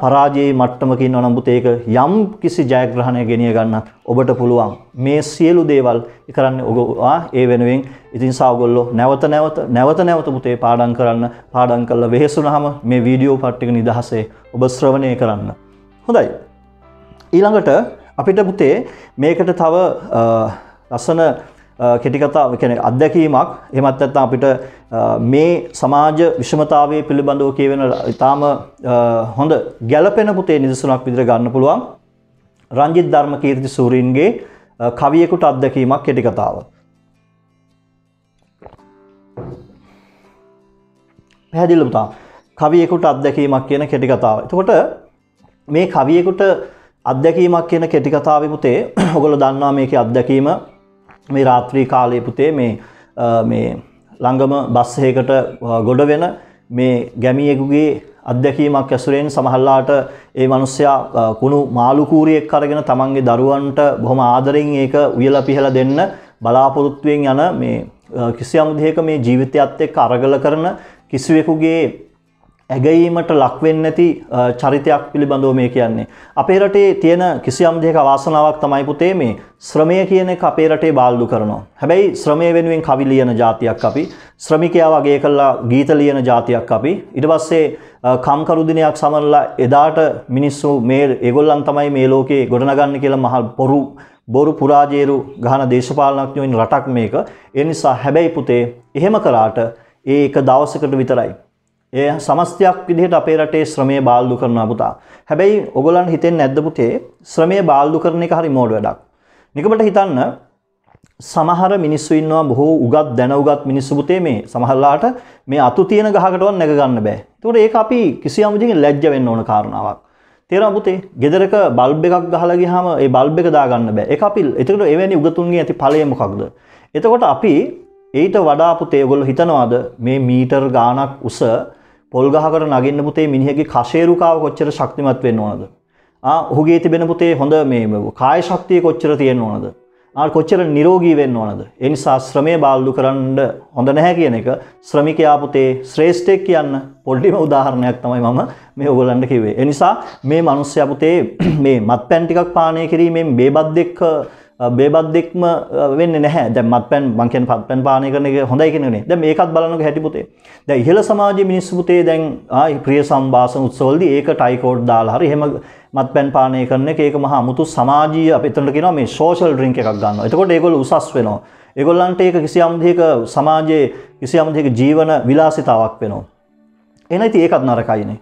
පරාජයේ මට්ටමකින් නොනඹුත ඒක යම් කිසි ජයග්‍රහණය ගෙනිය ගන්නත් ඔබට පුළුවන් මේ සියලු දේවල් කරන්න ඔගවා ඒ වෙනුවෙන් ඉතින් සාගොල්ලො නැවත නැවත නැවත නැවත පුතේ පාඩන් කරන්න පාඩන් කල්ල වෙහෙසුනහම මේ වීඩියෝ පට්ටික නිදහසේ ඔබ ශ්‍රවණය කරන්න. හොඳයි. ඊළඟට අපිට පුතේ මේකට තව ලස්සන කෙටිකතා කෙන අත්දැකීමක් එමත් ඇත්ත අපිට මේ සමාජ විෂමතාවය පිළිබඳව කියවෙන ඉතාම හොඳ ගැලපෙන පුතේ නිදසුනක් විදිර ගන්න පුළුවන් රංජිත් ධර්ම කීර්ති සූරීන්ගේ කවියෙකුට අත්දැකීමක් කෙටිකතාව. පැහැදිල්ලමතා කවියෙකුට අත්දැකීමක් කියන කෙටිකතාව. එතකොට මේ කවියෙකුට අත්දැකීමක් කියන කෙටිකතාව පුතේ ඔගොල දන්නවා මේක අත්දැකීම මේ රාත්‍රී කාලය පුතේ මේ මේ ළඟම බස්සයකට ගොඩ වෙන මේ ගැමියෙකුගේ අත්දැකීමක් ඇසුරෙන් සමහල්ලාට ඒ මනුස්සයා කුණු මාළුකූරියෙක් කරගෙන තමන්ගේ දරුවන්ට බොහොම ආදරෙන් ඒක උයලා පිහලා දෙන්න බලාපොරොත්තුවෙන් යන මේ කිසියම් දෙයක මේ ජීවිතයත් එක්ක අරගල කරන කිසිවෙකුගේ ඇගීමට ලක්වෙන්න ඇති චරිතයක් පිළිබඳව මේ කියන්නේ. අපේ රටේ තියෙන කිසියම් දෙක අවාසනාවක් තමයි පුතේ මේ ශ්‍රමය කියන එක අපේ රටේ බාල්දු කරනවා. හැබැයි ශ්‍රමය වෙනුවෙන් කවි ලියන જાතියක් අපි ශ්‍රමිකයා වගේ කළා ගීත ලියන જાතියක් අපි ඊට පස්සේ කම්කරු දිනයක් සමරලා එදාට මිනිස්සු මේ ඒගොල්ලන් තමයි මේ ලෝකේ ගොඩනගන්න කියලා මහ පොරු බොරු පුරාජේරු ගහන දේශපාලනඥයෝ ඉන්න රටක් මේක. ඒ නිසා හැබැයි පුතේ එහෙම කරාට ඒ එක දවසකට විතරයි. ඒ සමස්තයක් විදිහට අපේ රටේ ශ්‍රමය බාල්දු කරනවා පුතා. හැබැයි ඔයගොල්ලන් හිතෙන්නේ නැද්ද පුතේ ශ්‍රමය බාල්දු කරන එක හරි මෝඩ වැඩක්. නිකමට හිතන්න සමහර මිනිස්සු ඉන්නවා බොහෝ උගත් දැන උගත් මිනිස්සු පුතේ මේ සමහරලාට මේ අතු තියෙන ගහකටවත් නැග ගන්න බෑ. ඒකට ඒක අපි කිසියම් විදිහකින් ලැජ්ජ වෙන්න ඕන කාරණාවක්. තේරෙනවද පුතේ? ගෙදරක බල්බ් එකක් ගහලා ගියාම ඒ බල්බ් එක දාගන්න බෑ. ඒක අපි එතකොට එවැනි උගතුන්ගේ ඇති ඵලය මොකක්ද? එතකොට අපි ඊට වඩා පුතේ ඔයගොල්ලෝ හිතනවාද මේ මීටර් ගාණක් උස පොල් ගහකට නගින්න පුතේ මිනිහගේ කශේරුකාව කොච්චර ශක්තිමත් වෙන්න ඕනද? ආ ඔහුගේ තිබෙන පුතේ හොඳ මේ කාය ශක්තිය කොච්චර තියෙන්න ඕනද? ආ කොච්චර නිරෝගී වෙන්න ඕනද? ඒ නිසා ශ්‍රමයේ බාල්දු කරන්න හොඳ නැහැ කියන එක ශ්‍රමිකයා පුතේ ශ්‍රේෂ්ඨයෙක් කියන්න පොඩිම උදාහරණයක් තමයි මම මේ ඔයගොල්ලන්ට කිව්වේ. ඒ නිසා මේ මිනිස්සයා පුතේ මේ මත්පැන් ටිකක් පානය කිරීමෙන් බේබද්දෙක් බේබද්දෙක්ම වෙන්නේ නැහැ. දැන් මත්පැන් මං කියන්නේ පත්පැන් පානය කරන එක හොඳයි කියනනේ. දැන් මේකත් බලන්නකෝ හැටි පුතේ. දැන් ඉහළ සමාජයේ මිනිස්සු පුතේ දැන් ආ ප්‍රිය සම්භාෂණ උත්සවවලදී ඒක ටයිකෝඩ් දාලා හරි එහෙම මත්පැන් පානය කරන එක ඒක මහා අමුතු සමාජීය අපි එතනට කියනවා මේ සෝෂල් ඩ්‍රින්ක් එකක් ගන්නවා. එතකොට ඒගොල්ලෝ උසස් වෙනවා. ඒගොල්ලන්ට ඒක කිසියම් දෙයක සමාජයේ කිසියම් දෙයක ජීවන විලාසිතාවක් වෙනවා. එහෙනම් ඉතින් ඒකත් නරකයිනේ.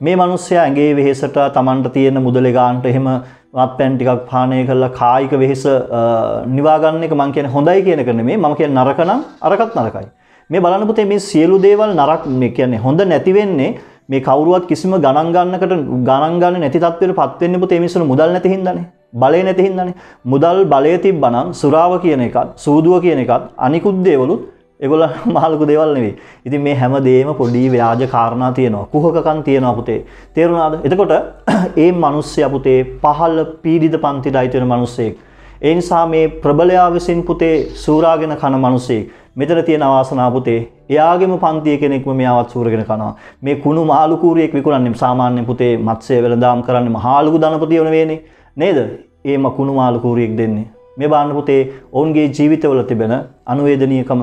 මේ මිනිස්සයා ඇඟේ වෙහෙසට Tamanට තියෙන මුදලේ ගන්නට එහෙම මත්පැන් ටිකක් පානය කරලා කායික වෙහෙස නිවා ගන්න එක මම කියන්නේ හොඳයි කියන එක නෙමෙයි මම කියන්නේ නරක නම් අරකට නරකයි. මේ බලන්න පුතේ මේ සියලු දේවල් නරක මේ කියන්නේ හොඳ නැති වෙන්නේ මේ කවුරුවත් කිසිම ගණන් ගන්නකට ගණන් ගන්න නැති තත්ත්වයට පත් වෙන්නේ පුතේ මිනිස්සුන් මුදල් නැති හින්දානේ. බලය නැති හින්දානේ. මුදල් බලය තිබ්බනම් සුරාව කියන එකත්, සූදුව කියන එකත් අනිකුත් දේවලුත් ඒගොල්ල මහලුකු දේවල් නෙවෙයි. ඉතින් මේ හැම දෙයක්ම පොඩි ව්‍යාජ කාරණා තියෙනවා. කුහකකම් තියෙනවා පුතේ. තේරුණාද? එතකොට ඒ මිනිස්සයා පුතේ පහළ පීඩිත පන්තිට අයිති වෙන මිනිස්සෙක්. ඒ නිසා මේ ප්‍රබලයා විසින් පුතේ සූරාගෙන කන මිනිස්සෙක්. මෙතන තියෙන අවාසනාව පුතේ එයාගේම පන්තිය කෙනෙක්ම මෙයාවත් සූරගෙන කනවා. මේ කුණු මාළු කූරියෙක් විකුණන්නේ සාමාන්‍ය පුතේ මත්ස්‍ය වෙළඳාම් කරන්නේ මහලුකු ධනපතියෝ නෙවෙයිනේ. නේද? ඒ මකුණු මාළු කූරියෙක් දෙන්නේ. මේ බලන්න පුතේ ඔවුන්ගේ ජීවිතවල තිබෙන අනුවේදනීයකම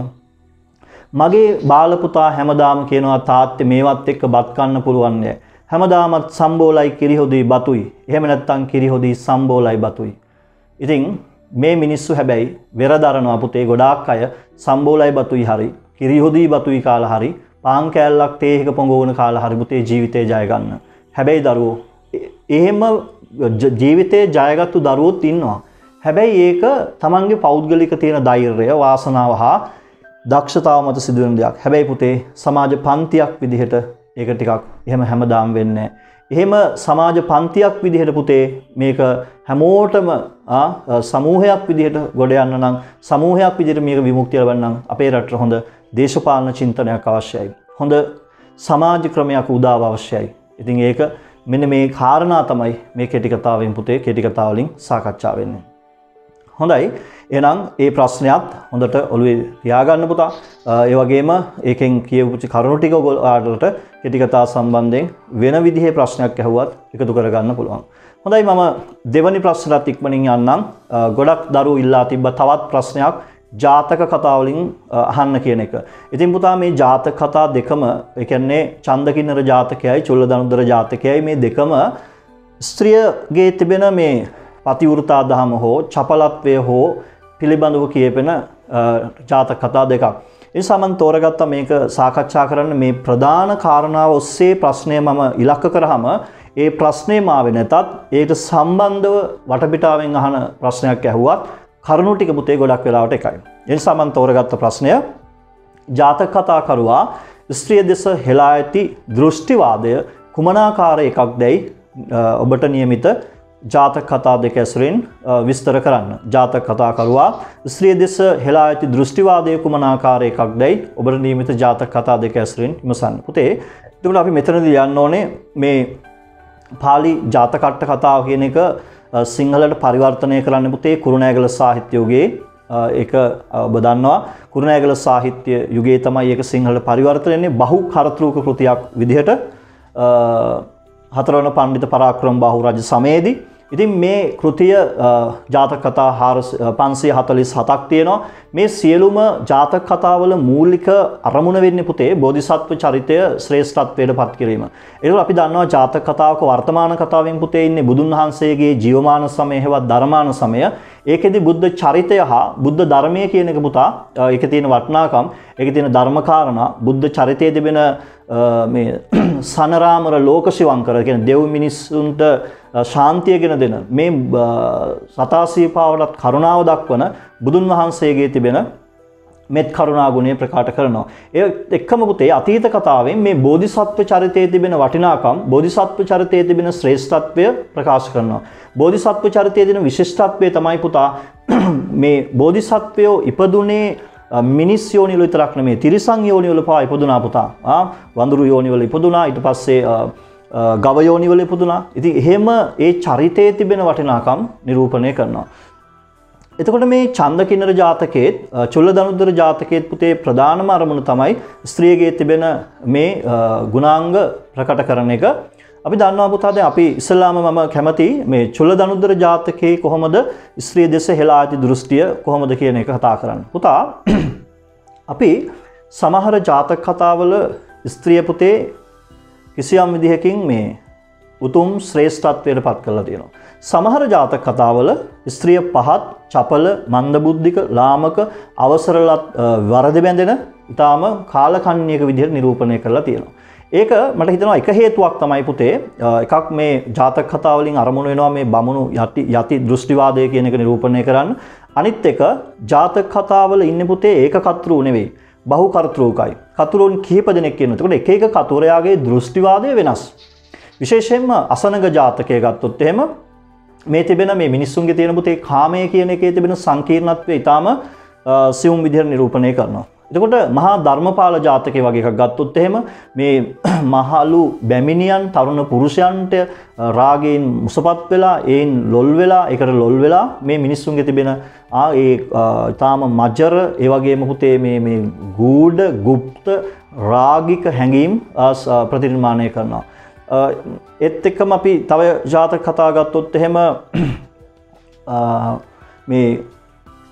මගේ බාලපුතා හැමදාම කියනවා තාත්තේ මේවත් එක්ක බත් කන්න පුළුවන් නෑ. හැමදාමත් සම්බෝලයි කිරිහොදී බතුයි. එහෙම නැත්නම් කිරිහොදී සම්බෝලයි බතුයි. ඉතින් මේ මිනිස්සු හැබැයි වෙරදරනවා පුතේ ගොඩාක් අය සම්බෝලයි බතුයි හරි කිරිහොදී බතුයි කාලා හරි පාන් කෑල්ලක් තේහික පොඟවන කාලා හරි පුතේ ජීවිතේ ජය ගන්න. හැබැයි දරුවෝ එහෙම ජීවිතේ ජයගත්තු දරුවොත් ඉන්නවා. හැබැයි ඒක තමන්ගේ පෞද්ගලික තියෙන ධෛර්යය වාසනාව හා දක්ෂතාව මත සිදුවෙන දෙයක්. හැබැයි පුතේ සමාජ පන්තියක් විදිහට ඒක ටිකක් එහෙම හැමදාම් වෙන්නේ එහෙම සමාජ පන්තියක් විදිහට පුතේ මේක හැමෝටම සමූහයක් විදිහට ගොඩ යන්න නම් සමූහයක් විදිහට මේක විමුක්තිය ලබන්න නම් අපේ රටට හොඳ දේශපාලන චින්තනයක් අවශ්‍යයි. හොඳ සමාජ ක්‍රමයක් උදාව අවශ්‍යයි. ඉතින් ඒක මෙන්න මේ කාරණා තමයි මේ කෙටි කතාවෙන් පුතේ කෙටි කතාවලින් සාකච්ඡා වෙන්නේ. හොඳයි එහෙනම් ඒ ප්‍රශ්නයත් හොඳට ඔළුවේ තියාගන්න පුතා. ඒ වගේම ඒකෙන් කියපු කරුණු ටික ඔයාලට කෙටි කතා සම්බන්ධයෙන් වෙන විදිහේ ප්‍රශ්නයක් ඇහුවත් එකතු කරගන්න පුළුවන්. හොඳයි මම දෙවනි ප්‍රශ්නත් ඉක්මනින් යන්නම්. ගොඩක් දරුවෝ ඉල්ලා තිබ්බ තවත් ප්‍රශ්නයක් ජාතක කතාවලින් අහන්න කියන එක. ඉතින් පුතා මේ ජාතක කතා දෙකම ඒ කියන්නේ චන්දකින්නර ජාතකයයි චුල්ලදනුදර ජාතකයයි මේ දෙකම ස්ත්‍රියගේ තිබෙන මේ පතිවෘතා දහම හෝ චපලත්වය හෝ පිළිබඳව කියපෙන ජාතක කතා දෙකක්. නිසා මම තෝරගත්තා මේක සාකච්ඡා කරන්න මේ ප්‍රධාන කාරණාව ඔස්සේ ප්‍රශ්නය මම ඉලක්ක කරාම ඒ ප්‍රශ්නේ මාවේ නැතත් ඒට සම්බන්ධව වටපිටාවෙන් අහන ප්‍රශ්නයක් ඇහුවත් කරුණු ටික පුතේ ගොඩක් වෙලාවට එකයි. ඒ නිසා මම තෝරගත්ත ප්‍රශ්නය ජාතක කතා කරුවා ස්ත්‍රිය දෙස හෙලා ඇති දෘෂ්ටිවාදය කුමනාකාර එකක් දැයි ඔබට නියමිත ජාතක කතා දෙක ඇසුරින් විස්තර කරන්න. ජාතක කතාකරුවා ස්ත්‍රිය දෙස හෙලා ඇති දෘෂ්ටිවාදය කුමනාකාර එකක් දැයි ඔබට නියමිත ජාතක කතා දෙක ඇසුරින් විමසන්න. පුතේ එතකොට අපි මෙතනදී යන්න ඕනේ මේ පාලි ජාතකට්ට කතාව කියන එක සිංහලට පරිවර්තනය කරන්න පුතේ කුරුණෑගල සාහිත්‍යයෝගේ එක ඔබ දන්නවා කුරුණෑගල සාහිත්‍ය යුගයේ තමයි ඒක සිංහලට පරිවර්තනය බහු කරතෘක කෘතියක් විදිහට හතරවන පණ්ඩිත පරාක්‍රම බහු රජ සමයේදී ඉතින් මේ කෘතිය ජාතක කතා පන්සිය හතලිස් හතක් තියෙනවා මේ සියලුම ජාතක කතාවල මූලික අරමුණ වෙන්න පුතේ බෝධිසත්ව චරිතය ශ්‍රේෂ්ඨත්වයට පත් කිරීම. ඒක අපි දන්නවා ජාතක කතාවක වර්තමාන කතාවෙන් පුතේ ඉන්නේ බුදුන් වහන්සේගේ ජීවමාන සමය හෙවත් ධර්මාන සමය. ඒකෙදි බුද්ධ චරිතය හා බුද්ධ ධර්මය කියන එක පුතා ඒකේ තියෙන වටිනාකම්, ඒකේ තියෙන ධර්මකාරණා, බුද්ධ චරිතයේ තිබෙන මේ සනරාමර ලෝක ශිවංකර කියන දෙව් මිනිස්සුන්ට ශාන්තිය ගෙන දෙන මේ සතාසීපාවටත් කරුණාව දක්වන බුදුන් වහන්සේගේ තිබෙන මෙත් කරුණා ගුණය ප්‍රකාශ කරනවා. ඒ එක්කම පුතේ අතීත කතාවෙන් මේ බෝධිසත්ව චරිතයේ තිබෙන වටිනාකම් බෝධිසත්ව චරිතයේ තිබෙන ශ්‍රේෂ්ඨත්වය ප්‍රකාශ කරනවා. බෝධිසත්ව චරිතයේ තියෙන විශිෂ්ටත්වය තමයි පුතා මේ බෝධිසත්වයෝ ඉපදුනේ මිනිස් යෝනිවල විතරක් නෙමෙයි තිරිසන් යෝනිවල පවා ඉපදුනා පුතා. වඳුරු යෝනිවල ඉපදුනා ඊට පස්සේ ගව යෝනිවල ඉපදුනා. ඉතින් එහෙම ඒ චරිතයේ තිබෙන වටිනාකම් නිරූපණය කරනවා. එතකොට මේ චන්දකින්නර ජාතකයේත් චුල්ල දනුද්දර ජාතකයේත් පුතේ ප්‍රධානම අරමුණ තමයි ස්ත්‍රියගේ තිබෙන මේ ගුණාංග ප්‍රකට කරන එක. අපි දන්නවා පුතා දැන් අපි ඉස්සලාම මම කැමති මේ චුල්ල දනුද්දර ජාතකයේ කොහොමද ස්ත්‍රිය දෙස හෙලා ඇති දෘෂ්ටිය කොහොමද කියන එක කතා කරන්න. පුතා අපි සමහර ජාතක කතාවල ස්ත්‍රිය පුතේ කිසියම් විදිහකින් මේ උතුම් ශ්‍රේෂ්ඨත්වයට පත් කරලා තියෙනවා. සමහර ජාතක කතාවල ස්ත්‍රිය පහත්, චපල, මන්දබුද්ධික, ලාමක, අවසරලත් වරද බැඳෙන ඊටාම කාලකන්ණියක විදිහට නිරූපණය කරලා තියෙනවා. ඒක මට හිතනවා එක හේතුවක් තමයි පුතේ එකක් මේ ජාතක කතාවලින් අරමුණු වෙනවා මේ බමුණු යටි යති දෘෂ්ටිවාදය කියන එක නිරූපණය කරන්න. අනිත් එක ජාතක කතාවල ඉන්න පුතේ ඒක කතෘ නෙවෙයි. බහු කර්තෘකයි. කතුරුන් කිහිප දෙනෙක් ඉන්නවා. එතකොට එක එක කතුරයාගේ දෘෂ්ටිවාදය වෙනස්. විශේෂයෙන්ම අසනග ජාතකය ගත්තොත් එහෙම මේ තිබෙන මේ මිනිස්සුන්ගේ තියෙන පුතේ කාමය කියන එකේ තිබෙන සංකීර්ණත්වය ඊටාම සියුම් විදිහට නිරූපණය කරනවා. එතකොට මහා ධර්මපාල ජාතකය වගේ එකක් ගත්තොත් එහෙම මේ මහලු බැමිණියන් තරුණ පුරුෂයන්ට රාගයෙන් මුසපත් වෙලා ඒන් ලොල් වෙලා එකට ලොල් වෙලා මේ මිනිස්සුන්ගේ තිබෙන ඒ තාම මජර ඒ වගේම පුතේ මේ මේ ගූඩ ගුප්ත රාගික හැඟීම් ප්‍රතිනිර්මාණය කරනවා. එත් එක්කම අපි තව ජාතක කතා ගත්තොත් එහෙම මේ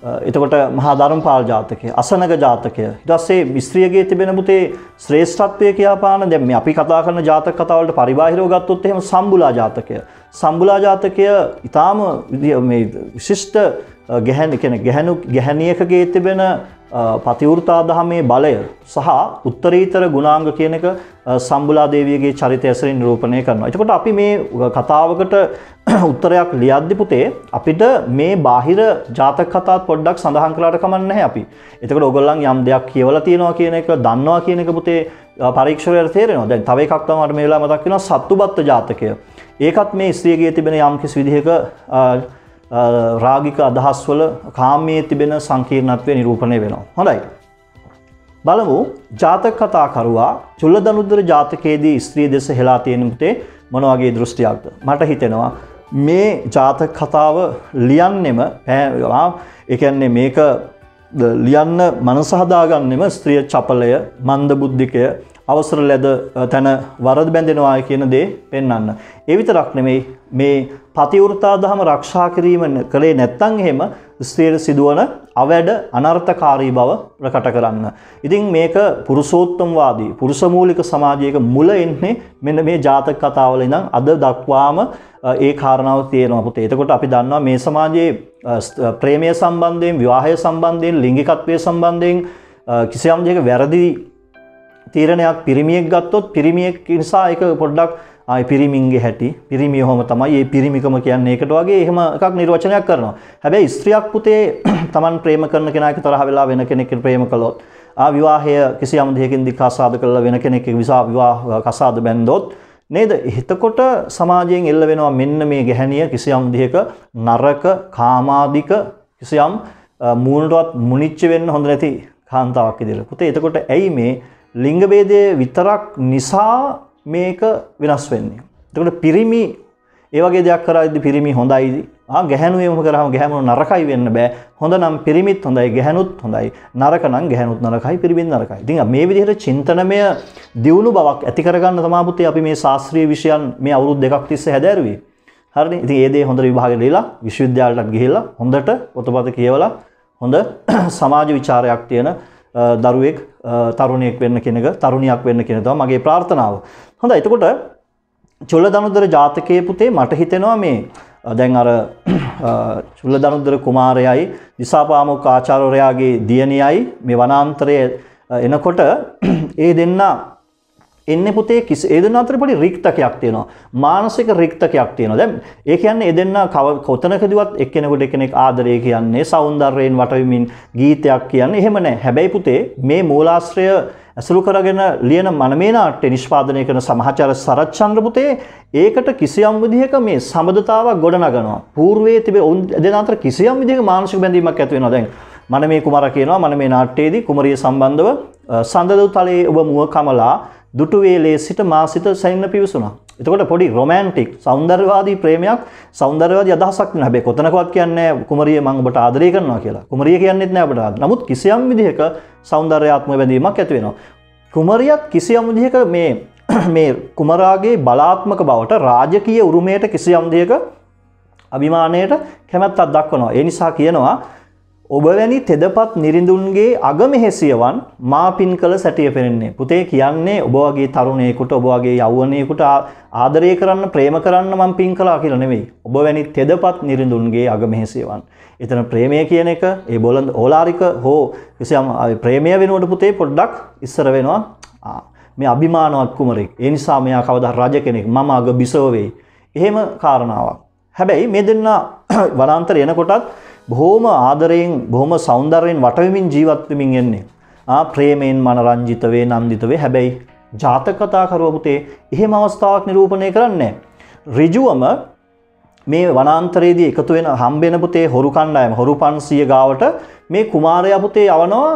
එතකොට මහා ධර්මපාල ජාතකය අසනග ජාතකය. ඉටස්සේ විස්ත්‍රියගේ තිබෙන පුතේ ශ්‍රේෂ්ඨත්වය කියපාන දැම අපි කතා කරන ජාතක කතාවලට පරිබාහිරෝ ගත්තොත් එහෙම සම්බුලා ජාතකය. සම්බුලා ජාතකය ඉතාම විශිෂ්ට ගැහැන කෙන ගැහැනු ගැහැනියකගේ තිබෙන පතිවෘතා දහමේ බලය සහ උත්තරීතර ගුණාංග කියන එක සම්බුලා දේවියගේ චරිතය ඇසරින් නිරූපණය කරනවා. එතකොට අපි මේ කතාවකට උත්තරයක් ලියද්දි පුතේ අපිට මේ බාහිර ජාතක කතාත් පොඩ්ඩක් සඳහන් කළාට කමක් නැහැ අපි. එතකොට ඔයගොල්ලන් යම් දෙයක් කියවලා තියෙනවා කියන එක දන්නවා කියන එක පුතේ පරීක්ෂකයට තේරෙනවා. දැන් තව එකක් තමයි මට මේ වෙලාව මතක් වෙනවා සත්තුබත්ත ජාතකය. ඒකත් මේ ස්ත්‍රියගේ තිබෙන යම් කිසි විදිහක රාගික අදහස්වල කාමයේ තිබෙන සංකීර්ණත්වය නිරූපණය වෙනවා. හොඳයි. බලමු ජාතක කතාකරුවා චුල්ලදනුද්දර ජාතකයේදී ස්ත්‍රී දෙස හෙලා තියෙන පුතේ මොන වගේ දෘෂ්ටියක්ද? මට හිතෙනවා මේ ජාතක කතාව ලියන්නෙම ඒ කියන්නේ මේක ලියන්න මනස හදාගන්නෙම ස්ත්‍රිය චපලය, මන්ද බුද්ධිකය, අවසර ලැබ තැන වරද බැඳෙනවා කියන දේ පෙන්වන්න. ඒ විතරක් නෙමෙයි මේ පතිවෘතා දහම රක්ෂා කිරීම කළේ නැත්තම් එහෙම ස්ත්‍රියට සිදුවන අවැඩ අනර්ථකාරී බව ප්‍රකට කරන්න. ඉතින් මේක පුරුෂෝත්තමවාදී පුරුෂමූලික සමාජයක මුල එන්නේ මෙන්න මේ ජාතක කතාවල ඉඳන් අද දක්වාම ඒ කාරණාව තියෙනවා පුතේ. එතකොට අපි දන්නවා මේ සමාජයේ ප්‍රේමය සම්බන්ධයෙන් විවාහය සම්බන්ධයෙන් ලිංගිකත්වය සම්බන්ධයෙන් කිසියම් දෙයක වැරදි තීරණයක් පිරිමියෙක් ගත්තොත් පිරිමියෙක් නිසා ඒක පොඩ්ඩක් ආයි පිරිමින්ගේ හැටි පිරිමිය හොම තමයි ඒ පිරිමිකම කියන්නේ ඒකට වගේ එහෙම එකක් නිර්වචනයක් කරනවා. හැබැයි ස්ත්‍රියක් පුතේ Taman ප්‍රේම කරන කෙනාට තරහ වෙලා වෙන කෙනෙක්ට ප්‍රේම කළොත් ආ විවාහය කිසියම් දෙයකින් දික් ආසාද කළා වෙන කෙනෙක් විසා විවාහ කසාද බැන්දොත් නේද? එතකොට සමාජයෙන් එල්ල වෙනවා මෙන්න මේ ගැහණිය කිසියම් දෙයක නරක කාමාදික කිසියම් මූණටවත් මුනිච්ච වෙන්න හොඳ නැති කාන්තාවක් විදිහට. පුතේ එතකොට ඇයි මේ ලිංග ભેදය විතරක් නිසා මේක වෙනස් වෙන්නේ. එතකොට පිරිමි ඒ වගේ දෙයක් කරද්දි පිරිමි හොඳයිද? ආ ගැහැණු එහෙම කරාම ගැහැණු නරකයි වෙන්න බෑ. හොඳ නම් පිරිමිත් හොඳයි ගැහැණුත් හොඳයි. නරක නම් ගැහැණුත් නරකයි පිරිමිත් නරකයි. ඉතින් මේ විදිහට චින්තනමය දියුණු බවක් ඇති කරගන්න තමයි පුතේ අපි මේ ශාස්ත්‍රීය විෂයන් මේ අවුරුදු දෙකක් තිස්සේ හැදෑරුවේ. හරිනේ. ඉතින් ඒ දේ හොඳට විභාගෙට දීලා විශ්වවිද්‍යාලයටත් ගිහිල්ලා හොඳට පොතපත කියවලා හොඳ සමාජ විචාරයක් තියෙන දරුවෙක් තරුණයෙක් වෙන්න කෙනක තරුණයක් වෙන්න කෙන තමයි මගේ ප්‍රාර්ථනාව. හොඳයි එතකොට චුල්ල දනුද්දර ජාතකයේ පුතේ මට හිතෙනවා මේ දැන් අර චුල්ල දනුද්දර කුමාරයයි දිසාපාමොක් ආචාර්යවරයාගේ දියණියයි මේ වනාන්තරයේ එනකොට ඒ දෙන්නා එන්න පුතේ කිසි ඒ දෙන්න අතර පොඩි රික්තකයක් තියෙනවා. මානසික රික්තකයක් තියෙනවා. දැන් ඒ කියන්නේ ඒ දෙන්න කොතනකදවත් එක්කෙනෙකුට එක්කෙනෙක් ආදරය කියන්නේ సౌందර්යයෙන් වටවිමින් ගීතයක් කියන්නේ එහෙම නැහැ. හැබැයි පුතේ මේ මූලාශ්‍රය ඇසුරු කරගෙන ලියන මනමේ නාට්‍ය නිෂ්පාදනය කරන සමහාචාර සරත් චන්ද්‍ර පුතේ ඒකට කිසියම් විදිහක මේ සම්බදතාවක් ගොඩනගනවා. పూర్වයේ තිබෙන දෙන අතර කිසියම් විදිහක මානසික බැඳීමක් ඇති වෙනවා. දැන් මනමේ කුමාර කියනවා මනමේ නාට්‍යයේදී කුමරිය සම්බන්ධව සඳදු තලයේ ඔබ මුව කමලා දුටු වේලේ සිට මා සිට සැනින්න පිවිසුණා. එතකොට පොඩි රොමෑන්ටික් සෞන්දර්යවාදී ප්‍රේමයක් සෞන්දර්යවාදී අදහසක් නෙවෙයි. හැබැයි කොතනකවත් කියන්නේ කුමරිය මම ඔබට ආදරය කරනවා කියලා. කුමරිය කියන්නේත් නෑ ඔබට. නමුත් කිසියම් විදිහක සෞන්දර්යාත්මක බැඳීමක් ඇති වෙනවා. කුමරියත් කිසියම් විදිහක මේ මේ කුමරාගේ බලාත්මක බවට රාජකීය උරුමයට කිසියම් විදිහක අභිමානයට කැමැත්තක් දක්වනවා. ඒ නිසා කියනවා ඔබ වැනි තෙදපත් නිරිඳුන්ගේ අගමෙහෙසියවන් මා පින් කළ සැටිය පෙනෙන්නේ. පුතේ කියන්නේ ඔබ වගේ තරුණයෙකුට ඔබ වගේ යෞවනයෙකුට ආදරය කරන්න ප්‍රේම කරන්න මම පින් කළා කියලා නෙවෙයි. ඔබ වැනි තෙදපත් නිරිඳුන්ගේ අගමෙහෙසියවන්. එතන ප්‍රේමය කියන එක ඒ බොලඳ ඕලාරික හෝ කිසියම් ප්‍රේමය වෙනුවට පුතේ පොඩ්ඩක් ඉස්සර වෙනවා. මේ අභිමානවත් කුමරෙක්. ඒ නිසා මෙයා කවදා රජ කෙනෙක්. මම අග බිසව වෙයි. එහෙම කාරණාවක්. හැබැයි මේ දෙන්න වනාන්තර එනකොටත් බොහෝම ආදරයෙන් බොහොම සෞන්දර්යයෙන් වටවෙමින් ජීවත් වෙමින් එන්නේ. ආ ප්‍රේමයෙන් මනරංජිත වේ නන්දිත වේ. හැබැයි ජාතක කතා කරුව පුතේ එහෙම අවස්ථාවක් නිරූපණය කරන්නේ ඍජුවම මේ වනාන්තරයේදී එකතු වෙන හම්බෙන පුතේ හොරු කණ්ඩායම හොරු 500 ගාවට මේ කුමාරයා පුතේ යවනවා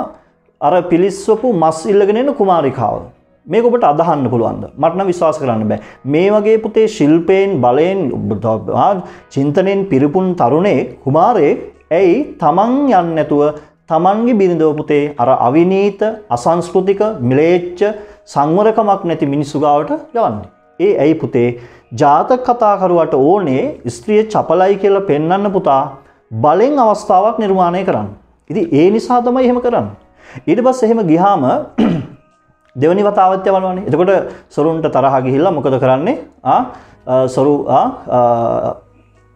අර පිලිස්සපු මස් ඉල්ලගෙන එන කුමාරිකාව. මේක ඔබට අදහන්න පුළුවන්ද? මට නම් විශ්වාස කරන්න බෑ. මේ වගේ පුතේ ශිල්පයෙන් බලයෙන් චින්තනයෙන් පිරිපුන් තරුණේ කුමාරයෙක් ඇයි තමන් යන්නේ නැතුව තමන්ගේ බිරිඳව පුතේ අර අවිනීත අසංස්කෘතික මිලේච්ඡ සංවරකමක් නැති මිනිස්සු ගාවට යවන්නේ. ඒ ඇයි පුතේ ජාතක කතාකරුවට ඕනේ ස්ත්‍රිය චපලයි කියලා පෙන්වන්න පුතා බලෙන් අවස්ථාවක් නිර්මාණය කරන්න. ඉතින් ඒ නිසා තමයි එහෙම කරන්නේ. ඊට පස්සේ එහෙම ගියාම දෙවනි වතාවත් යවනවනේ. එතකොට සොරුන්ට තරහ ගිහිල්ලා මොකද කරන්නේ? ආ සොරු ආ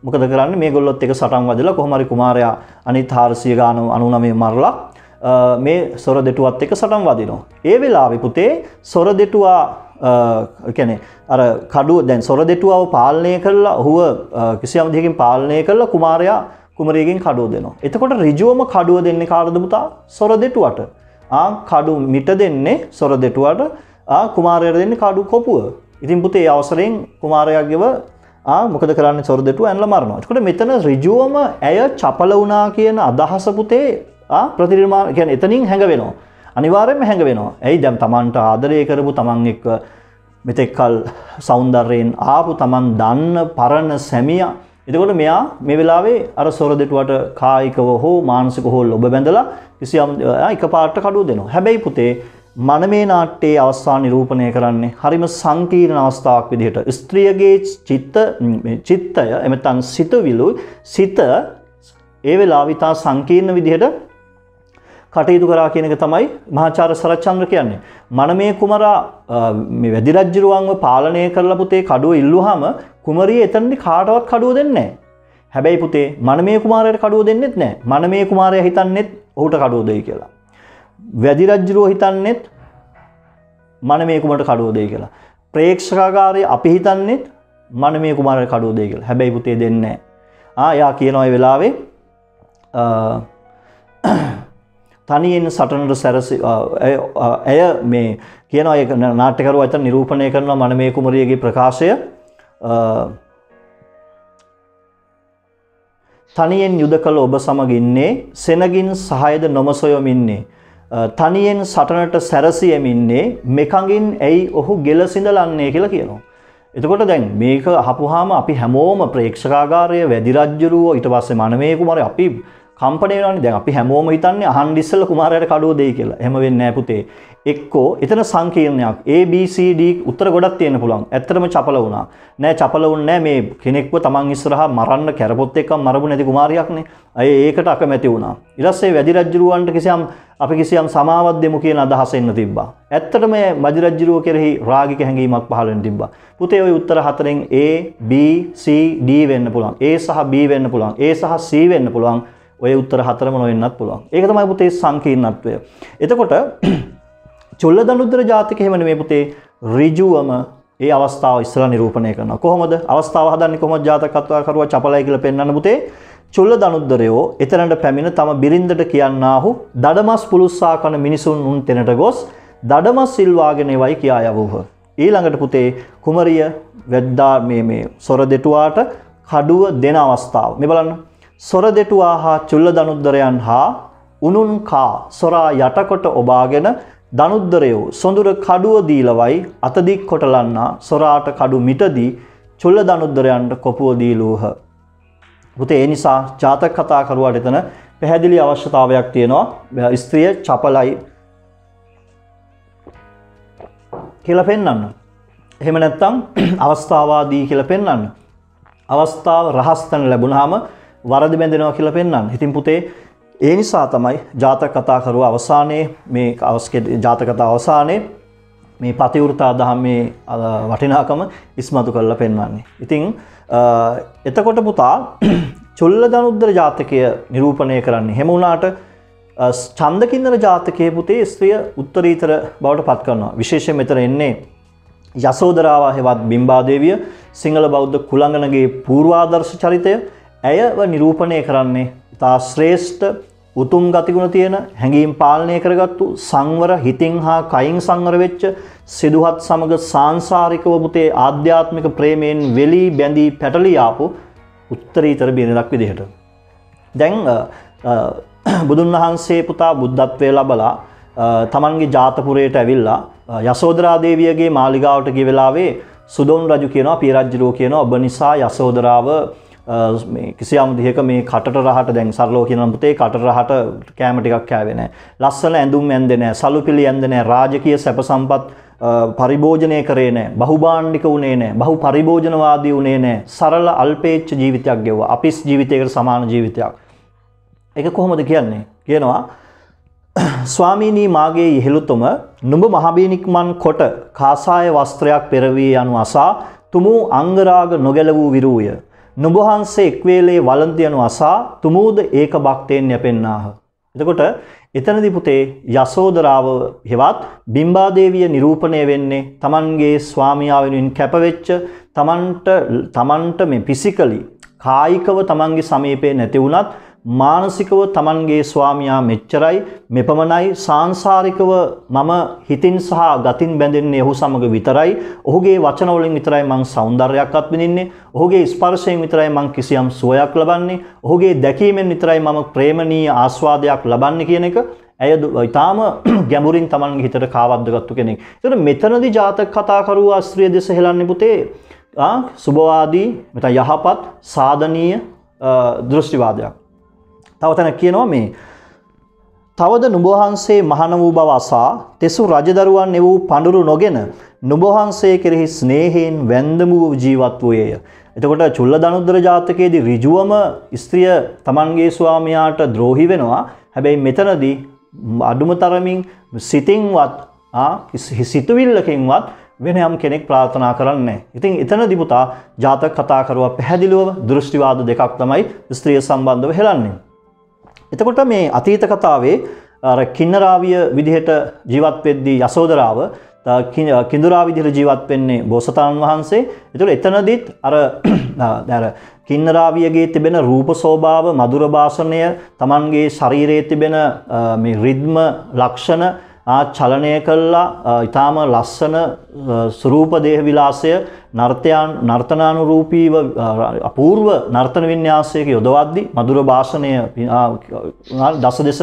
මොකද කරන්නේ මේගොල්ලොත් එක සටන් වදලා කොහොම හරි කුමාරයා අනිත් 400 ගාන 99 මරලා මේ සොර දෙටුවත් එක සටන් වදිනවා. ඒ වෙලාවේ පුතේ සොර දෙටුවා කියන්නේ අර කඩුව දැන් සොර දෙටුවාව පාලනය කරලා ඔහුව කිසියම් දෙයකින් පාලනය කරලා කුමාරයා කුමරියගෙන් කඩුව දෙනවා. එතකොට ඍජුවම කඩුව දෙන්නේ කාටද පුතා? සොර දෙටුවට. ආ කඩු මිට දෙන්නේ සොර දෙටුවට ආ කුමාරයට දෙන්නේ කඩු කොපුව. ඉතින් පුතේ අවසරයෙන් කුමාරයාගේව ආ මොකද කරන්නේ සොර දෙටුව ඇනලා මරනවා. එතකොට මෙතන ඍජුවම ඇය චපල වුණා කියන අදහස පුතේ ආ ප්‍රතිනිර්මාණ කියන්නේ එතනින් හැඟ වෙනවා. අනිවාර්යෙන්ම හැඟ වෙනවා. ඇයි දැන් Tamanට ආදරය කරපු Taman එක්ක මෙතෙක්කල් සෞන්දර්යයෙන් ආපු Taman දන්න පරණ සැමියා එතකොට මෙයා මේ වෙලාවේ අර සොර දෙටුවට කායිකව හෝ මානසික හෝ ලොබ බැඳලා කිසියම් එකපාරට කඩුව දෙනවා. හැබැයි පුතේ මනමේ නාට්‍යයේ අවස්ථා නිරූපණය කරන්නේ හරිම සංකීර්ණ අවස්ථාවක් විදිහට. ස්ත්‍රියගේ චිත්ත චිත්තය එමෙතන් සිතවිලු සිත ඒ වෙලාවේ තා සංකීර්ණ විදිහට කටයුතු කරා කියන එක තමයි මහාචාර්ය සරච්චන්ද්‍ර කියන්නේ. මනමේ කුමරා මේ වැදි රජුරුවන්ව පාලනය කරලා පුතේ කඩුව ඉල්ලුවාම කුමරිය එතනදි කාටවත් කඩුව දෙන්නේ නැහැ. හැබැයි පුතේ මනමේ කුමාරයට කඩුව දෙන්නෙත් නැහැ. මනමේ කුමාරයා හිතන්නේත් ඔහුට කඩුව දෙයි කියලා. වැදි රජුරුව හිතන්නේත් මනමේ කුමරට කඩුව දෙයි කියලා. ප්‍රේක්ෂකාගාරයේ අපි හිතන්නේත් මනමේ කුමාරයට කඩුව දෙයි කියලා. හැබැයි පුතේ දෙන්නේ නැහැ. ආ යා කියනවා ඒ වෙලාවේ තනියෙන් සටනට සැරසි ඇය මේ කියනවා ඒ නාට්‍යකරුව අතර නිරූපණය කරනවා මනමේ කුමරියගේ ප්‍රකාශය තනියෙන් යුද කළ ඔබ සමගින්නේ සෙනගින් සහයද නොමසොයමින්නේ තනියෙන් සටනට සැරසියමින්නේ මෙකඟින් ඇයි ඔහු ගෙලසිඳලන්නේ කියලා කියනවා. එතකොට දැන් මේක අහපුහාම අපි හැමෝම ප්‍රේක්ෂකාගාරය වැදි රජ්ජුරුව ඊට පස්සේ මනමේ කුමාරය අපි කම්පණය වෙනවනේ දැන් අපි හැමෝම හිතන්නේ අහන්න ඉස්සෙල්ලා කුමාරයාට කඩුව දෙයි කියලා. එහෙම වෙන්නේ නැහැ පුතේ. එක්කෝ එතන සංකීර්ණයක් A B C D උත්තර ගොඩක් තියෙන්න පුළුවන්. ඇත්තටම චපල වුණා. නෑ චපල වුණ නෑ මේ කෙනෙක්ව තමන් ඉස්සරහා මරන්න කැරපොත් එක්ක මරපු නැති කුමාරියක්නේ. අය ඒකට අකමැති වුණා. ඊට පස්සේ වැදි රජුරවන්ට කිසියම් අපි කිසියම් සමාවක් දෙමු කියන අදහස එන්න තිබ්බා. ඇත්තටම වැදි රජුරව කෙරෙහි රාගික හැඟීමක් පහළ වෙන්න තිබ්බා. පුතේ ওই උත්තර හතරෙන් A B C D වෙන්න පුළුවන්. A සහ B වෙන්න පුළුවන්. A සහ C වෙන්න පුළුවන්. ඔය උත්තර හතරම නොවෙන්නත් පුළුවන්. ඒක තමයි පුතේ සංකීර්ණත්වය. එතකොට චුල්ල දනුද්දර ජාතික එහෙම නෙමෙයි පුතේ ඍජුවම ඒ අවස්ථාව ඉස්සලා නිරූපණය කරනවා. කොහොමද? අවස්ථාව හදන්නේ කොහොමද ජාතක කතා කරුවා චපලයි කියලා පෙන්වන්න පුතේ. චුල්ල දනුද්දරයෝ එතනට පැමිණ තම බිරින්දට කියන්නාහු දඩමස් පුලුස්සා කන මිනිසුන් උන් තැනට ගොස් දඩමස් සිල්වාගෙන එවයි කියා යවූහ. ඊළඟට පුතේ කුමරිය වැද්දා මේ මේ සොර දෙටුවාට කඩුව දෙන අවස්ථාව. මේ බලන්න. සොර දෙටුවා හා චුල්ල දනුද්දරයන් හා උනුන් කා සොරා යටකොට ඔබාගෙන දනුද්දරයෝ සොඳුර කඩුව දීලවයි අතදික් කොටලන්නා සොරාට කඩු මිටදී චුල්ල දනුද්දරයන්ට කොපුව දීලූහ. පුතේ ඒ නිසා ජාතක කතා කරුවාට එතන පැහැදිලි අවශ්‍යතාවයක් තියෙනවා ස්ත්‍රිය චපලයි කියලා පෙන්වන්න. එහෙම නැත්නම් අවස්ථාවාදී කියලා පෙන්වන්න. අවස්ථාව රහස්තන ලැබුණාම වරද බැඳෙනවා කියලා පෙන්වන්න. ඉතින් පුතේ ඒ නිසා තමයි ජාතක කතා කරුව අවසානයේ මේ අවස්කේ ජාතක කතා අවසානයේ මේ පතිවෘතා දහමේ වටිනාකම ඉස්මතු කරලා පෙන්වන්නේ. ඉතින් එතකොට පුතා චුල්ල දනුද්දර ජාතකය නිරූපණය කරන්නේ. හැම වුණාට චන්දකින්නර ජාතකයේ පුතේ ස්ත්‍රිය උත්තරීතර බවට පත් කරනවා. විශේෂයෙන් මෙතන එන්නේ යසෝදරාව හෙවත් බිම්බාදේවිය සිංහල බෞද්ධ කුළඟනගේ පූර්වාදර්ශ චරිතය ඇයව නිරූපණය කරන්නේ ඉතා ශ්‍රේෂ්ඨ උතුම් ගතිගුණ තියෙන හැඟීම් පාලනය කරගත්තු සංවර හිතින් හා කයින් සංවර වෙච්ච සිදුහත් සමග සාංසාරිකව පුතේ ආධ්‍යාත්මික ප්‍රේමයෙන් වෙලී බැඳී පැටලී ආපු උත්තරීතර බිරිඳක් විදිහට. දැන් බුදුන් වහන්සේ පුතා බුද්ධත්වය ලබලා තමන්ගේ ජාතපුරයට ඇවිල්ලා යසෝදරාදේවියගේ මාලිගාවට ගිය වෙලාවේ සුදොන් රජු කියනවා පියරජ්ජුරුව කියනවා ඔබ නිසා යසෝදරාව කිසියම් දිහක මේ කටට රහට දැන් සරලෝ කියන පුතේ කට රහට කෑම ටිකක් කෑවේ නැහැ. ලස්සන ඇඳුම් ඇඳේ නැහැ. සලුපිලි ඇඳේ නැහැ. රාජකීය සැප සම්පත් පරිභෝජනය කරේ නැහැ. බහුභාණ්ඩික වුණේ නැහැ. බහු පරිභෝජනවාදී වුණේ නැහැ. සරල අල්පේච්ඡ ජීවිතයක් ගෙවුවා. අපිස් ජීවිතයකට සමාන ජීවිතයක්. ඒක කොහොමද කියන්නේ? කියනවා ස්වාමීනී මාගේ ඉහෙළුතුම නුඹ මහබීනික්මන් කොට කාසාය වස්ත්‍රයක් පෙරවී යනු අසා තුමූ අංගරාග නොගැල වූ විරූය. නුබහන්සේ එක්වේලේ වලන්තියනු අසා තුමූද ඒක භක්තයෙන් යැපෙන්නාහ. එතකොට එතනදි පුතේ යසෝදරාව හෙවත් බිම්බාදේවිය නිරූපණය වෙන්නේ තමන්ගේ ස්වාමියා වෙනුවෙන් කැපවෙච්ච තමන්ට තමන්ට මේ පිසිකලි කායිකව තමන්ගේ සමීපේ නැති වුණත් මානසිකව තමන්ගේ ස්වාමියා මෙච්චරයි මෙපමණයි සාංසාරිකව මම හිතින් සහ ගතින් බැඳෙන්නේ ඔහු සමග විතරයි ඔහුගේ වචනවලින් විතරයි මං සෞන්දර්යයක් අත්විඳින්නේ ඔහුගේ ස්පර්ශයෙන් විතරයි මං කිසියම් සුවයක් ලබන්නේ ඔහුගේ දැකීමෙන් විතරයි මම ප්‍රේමණීය ආස්වාදයක් ලබන්නේ කියන එක ඇය ඉතාම ගැඹුරින් තමන්ගේ හිතට කාවද්දගත්තු කෙනෙක්. ඒතර මෙතනදී ජාතක කතා කරුවා ස්ත්‍රිය දෙස හෙලන්නේ පුතේ ආ සුභවාදී මෙතන යහපත් සාධනීය දෘෂ්ටිවාදයක්. තව තැනක් කියනවා මේ තවද නුබහන්සේ මහන වූ බව අසා තෙසු රජදරුවන් එවූ පඳුරු නොගෙන නුබහන්සේ කෙරෙහි ස්නේහයෙන් වැන්දම වූ ජීවත් වූයේය. එතකොට චුල්ල දනුද්දර ජාතකයේදී ඍජුවම ස්ත්‍රිය තමන්ගේ ස්වාමියාට ද්‍රෝහි වෙනවා. හැබැයි මෙතනදී අඩුම තරමින් සිතින්වත් සිතුවිල්ලකින්වත් වෙන යම් කෙනෙක් ප්‍රාර්ථනා කරන්නේ. ඉතින් එතනදී පුතා ජාතක කතා කරුවා පැහැදිලිව දෘෂ්ටිවාද දෙකක් තමයි ස්ත්‍රිය සම්බන්ධව හෙලන්නේ. එතකොට මේ අතීත කතාවේ අර කින්නරාවිය විදිහට ජීවත් වෙද්දී යසෝදරාව කිඳුරා විදිහට ජීවත් වෙන්නේ බෝසතාණන් වහන්සේ. ඒතකොට එතනදිත් අර අර කින්නරාවියගේ තිබෙන රූප ස්වභාව, මధుර භාෂණය, Tamanගේ ශරීරයේ තිබෙන මේ රිද්ම ලක්ෂණ චලනය කළා ඊටාම ලස්සන ස්වරූප දේහ විලාසය නර්තයන් නර්තනානුරූපීව අපූර්ව නර්තන වින්‍යාසයක යොදවද්දී මధుර භාෂණය දස දෙස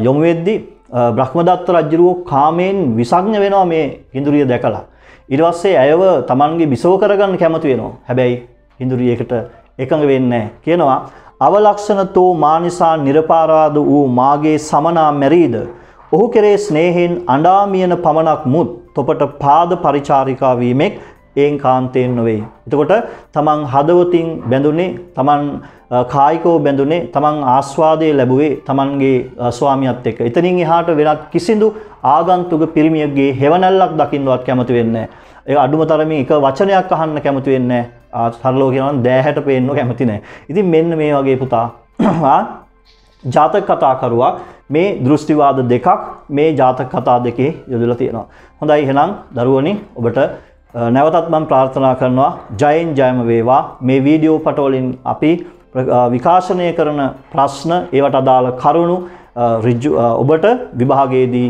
යොමු වෙද්දී බ්‍රහ්මදත්ත රජුරෝ කාමයෙන් විසඥ වෙනවා මේ හිඳුරිය දැකලා. ඊට පස්සේ ඇයව Tamanගේ බිසව කරගන්න කැමති වෙනවා. හැබැයි හිඳුරියකට එකඟ වෙන්නේ කියනවා අවලක්ෂණතෝ මානිසා නිරපාරාද වූ මාගේ සමනා මැරීද ඔහු කෙරේ ස්නේහෙන් අඩාමියන පමණක් මුත් තොපට පාද පරිචාරිකා වීමෙක් ඒන් කාන්තයෙන් නොවේ. එතකොට තමන් හදවතින් බැඳුනේ තමන් කායිකෝ බැඳුනේ තමන් ආස්වාදය ලැබුවේ තමන්ගේ ස්වාමියත් එක්ක. එතනින් එහාට වෙනත් කිසිදු ආගන්තුක පිරිමියගේ හෙවණැල්ලක් දකින්නවත් කැමති වෙන්නේ නැහැ. ඒ අඩුම තරමින් එක වචනයක් අහන්න කැමති වෙන්නේ නැහැ. සරලව කියනවා දෑහැට පේන්න කැමති නැහැ. ඉතින් මෙන්න මේ වගේ පුතා ජාතක කතා කරුවා මේ දෘෂ්ටිවාද දෙකක් මේ ජාතක කතා දෙකේ යොදලා තියෙනවා. හොඳයි එහෙනම් දරුවනි ඔබට නැවතත් මම ප්‍රාර්ථනා කරනවා ජයෙන් ජයම වේවා මේ වීඩියෝ පටවලින් අපි විකාශනය කරන ප්‍රශ්න ඒවට අදාළ කරුණු ඔබට විභාගයේදී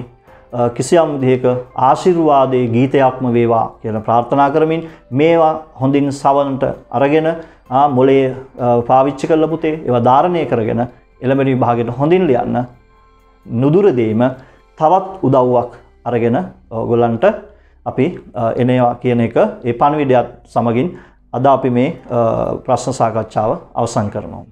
කිසියම් විදිහක ආශිර්වාදයේ ගීතයක්ම වේවා කියලා ප්‍රාර්ථනා කරමින් මේවා හොඳින් සවන්ට අරගෙන මොලේ පාවිච්චි කරලා පුතේ ඒවා ධාරණය කරගෙන එළඹෙන විභාගයට හොඳින් ලියන්න නුදුරදීම තවත් උදව්වක් අරගෙන ඔයගොල්ලන්ට අපි එනවා කියන එක ඒ පණවිඩයත් සමගින් අද අපි මේ ප්‍රශ්න සාකච්ඡාව අවසන් කරනවා.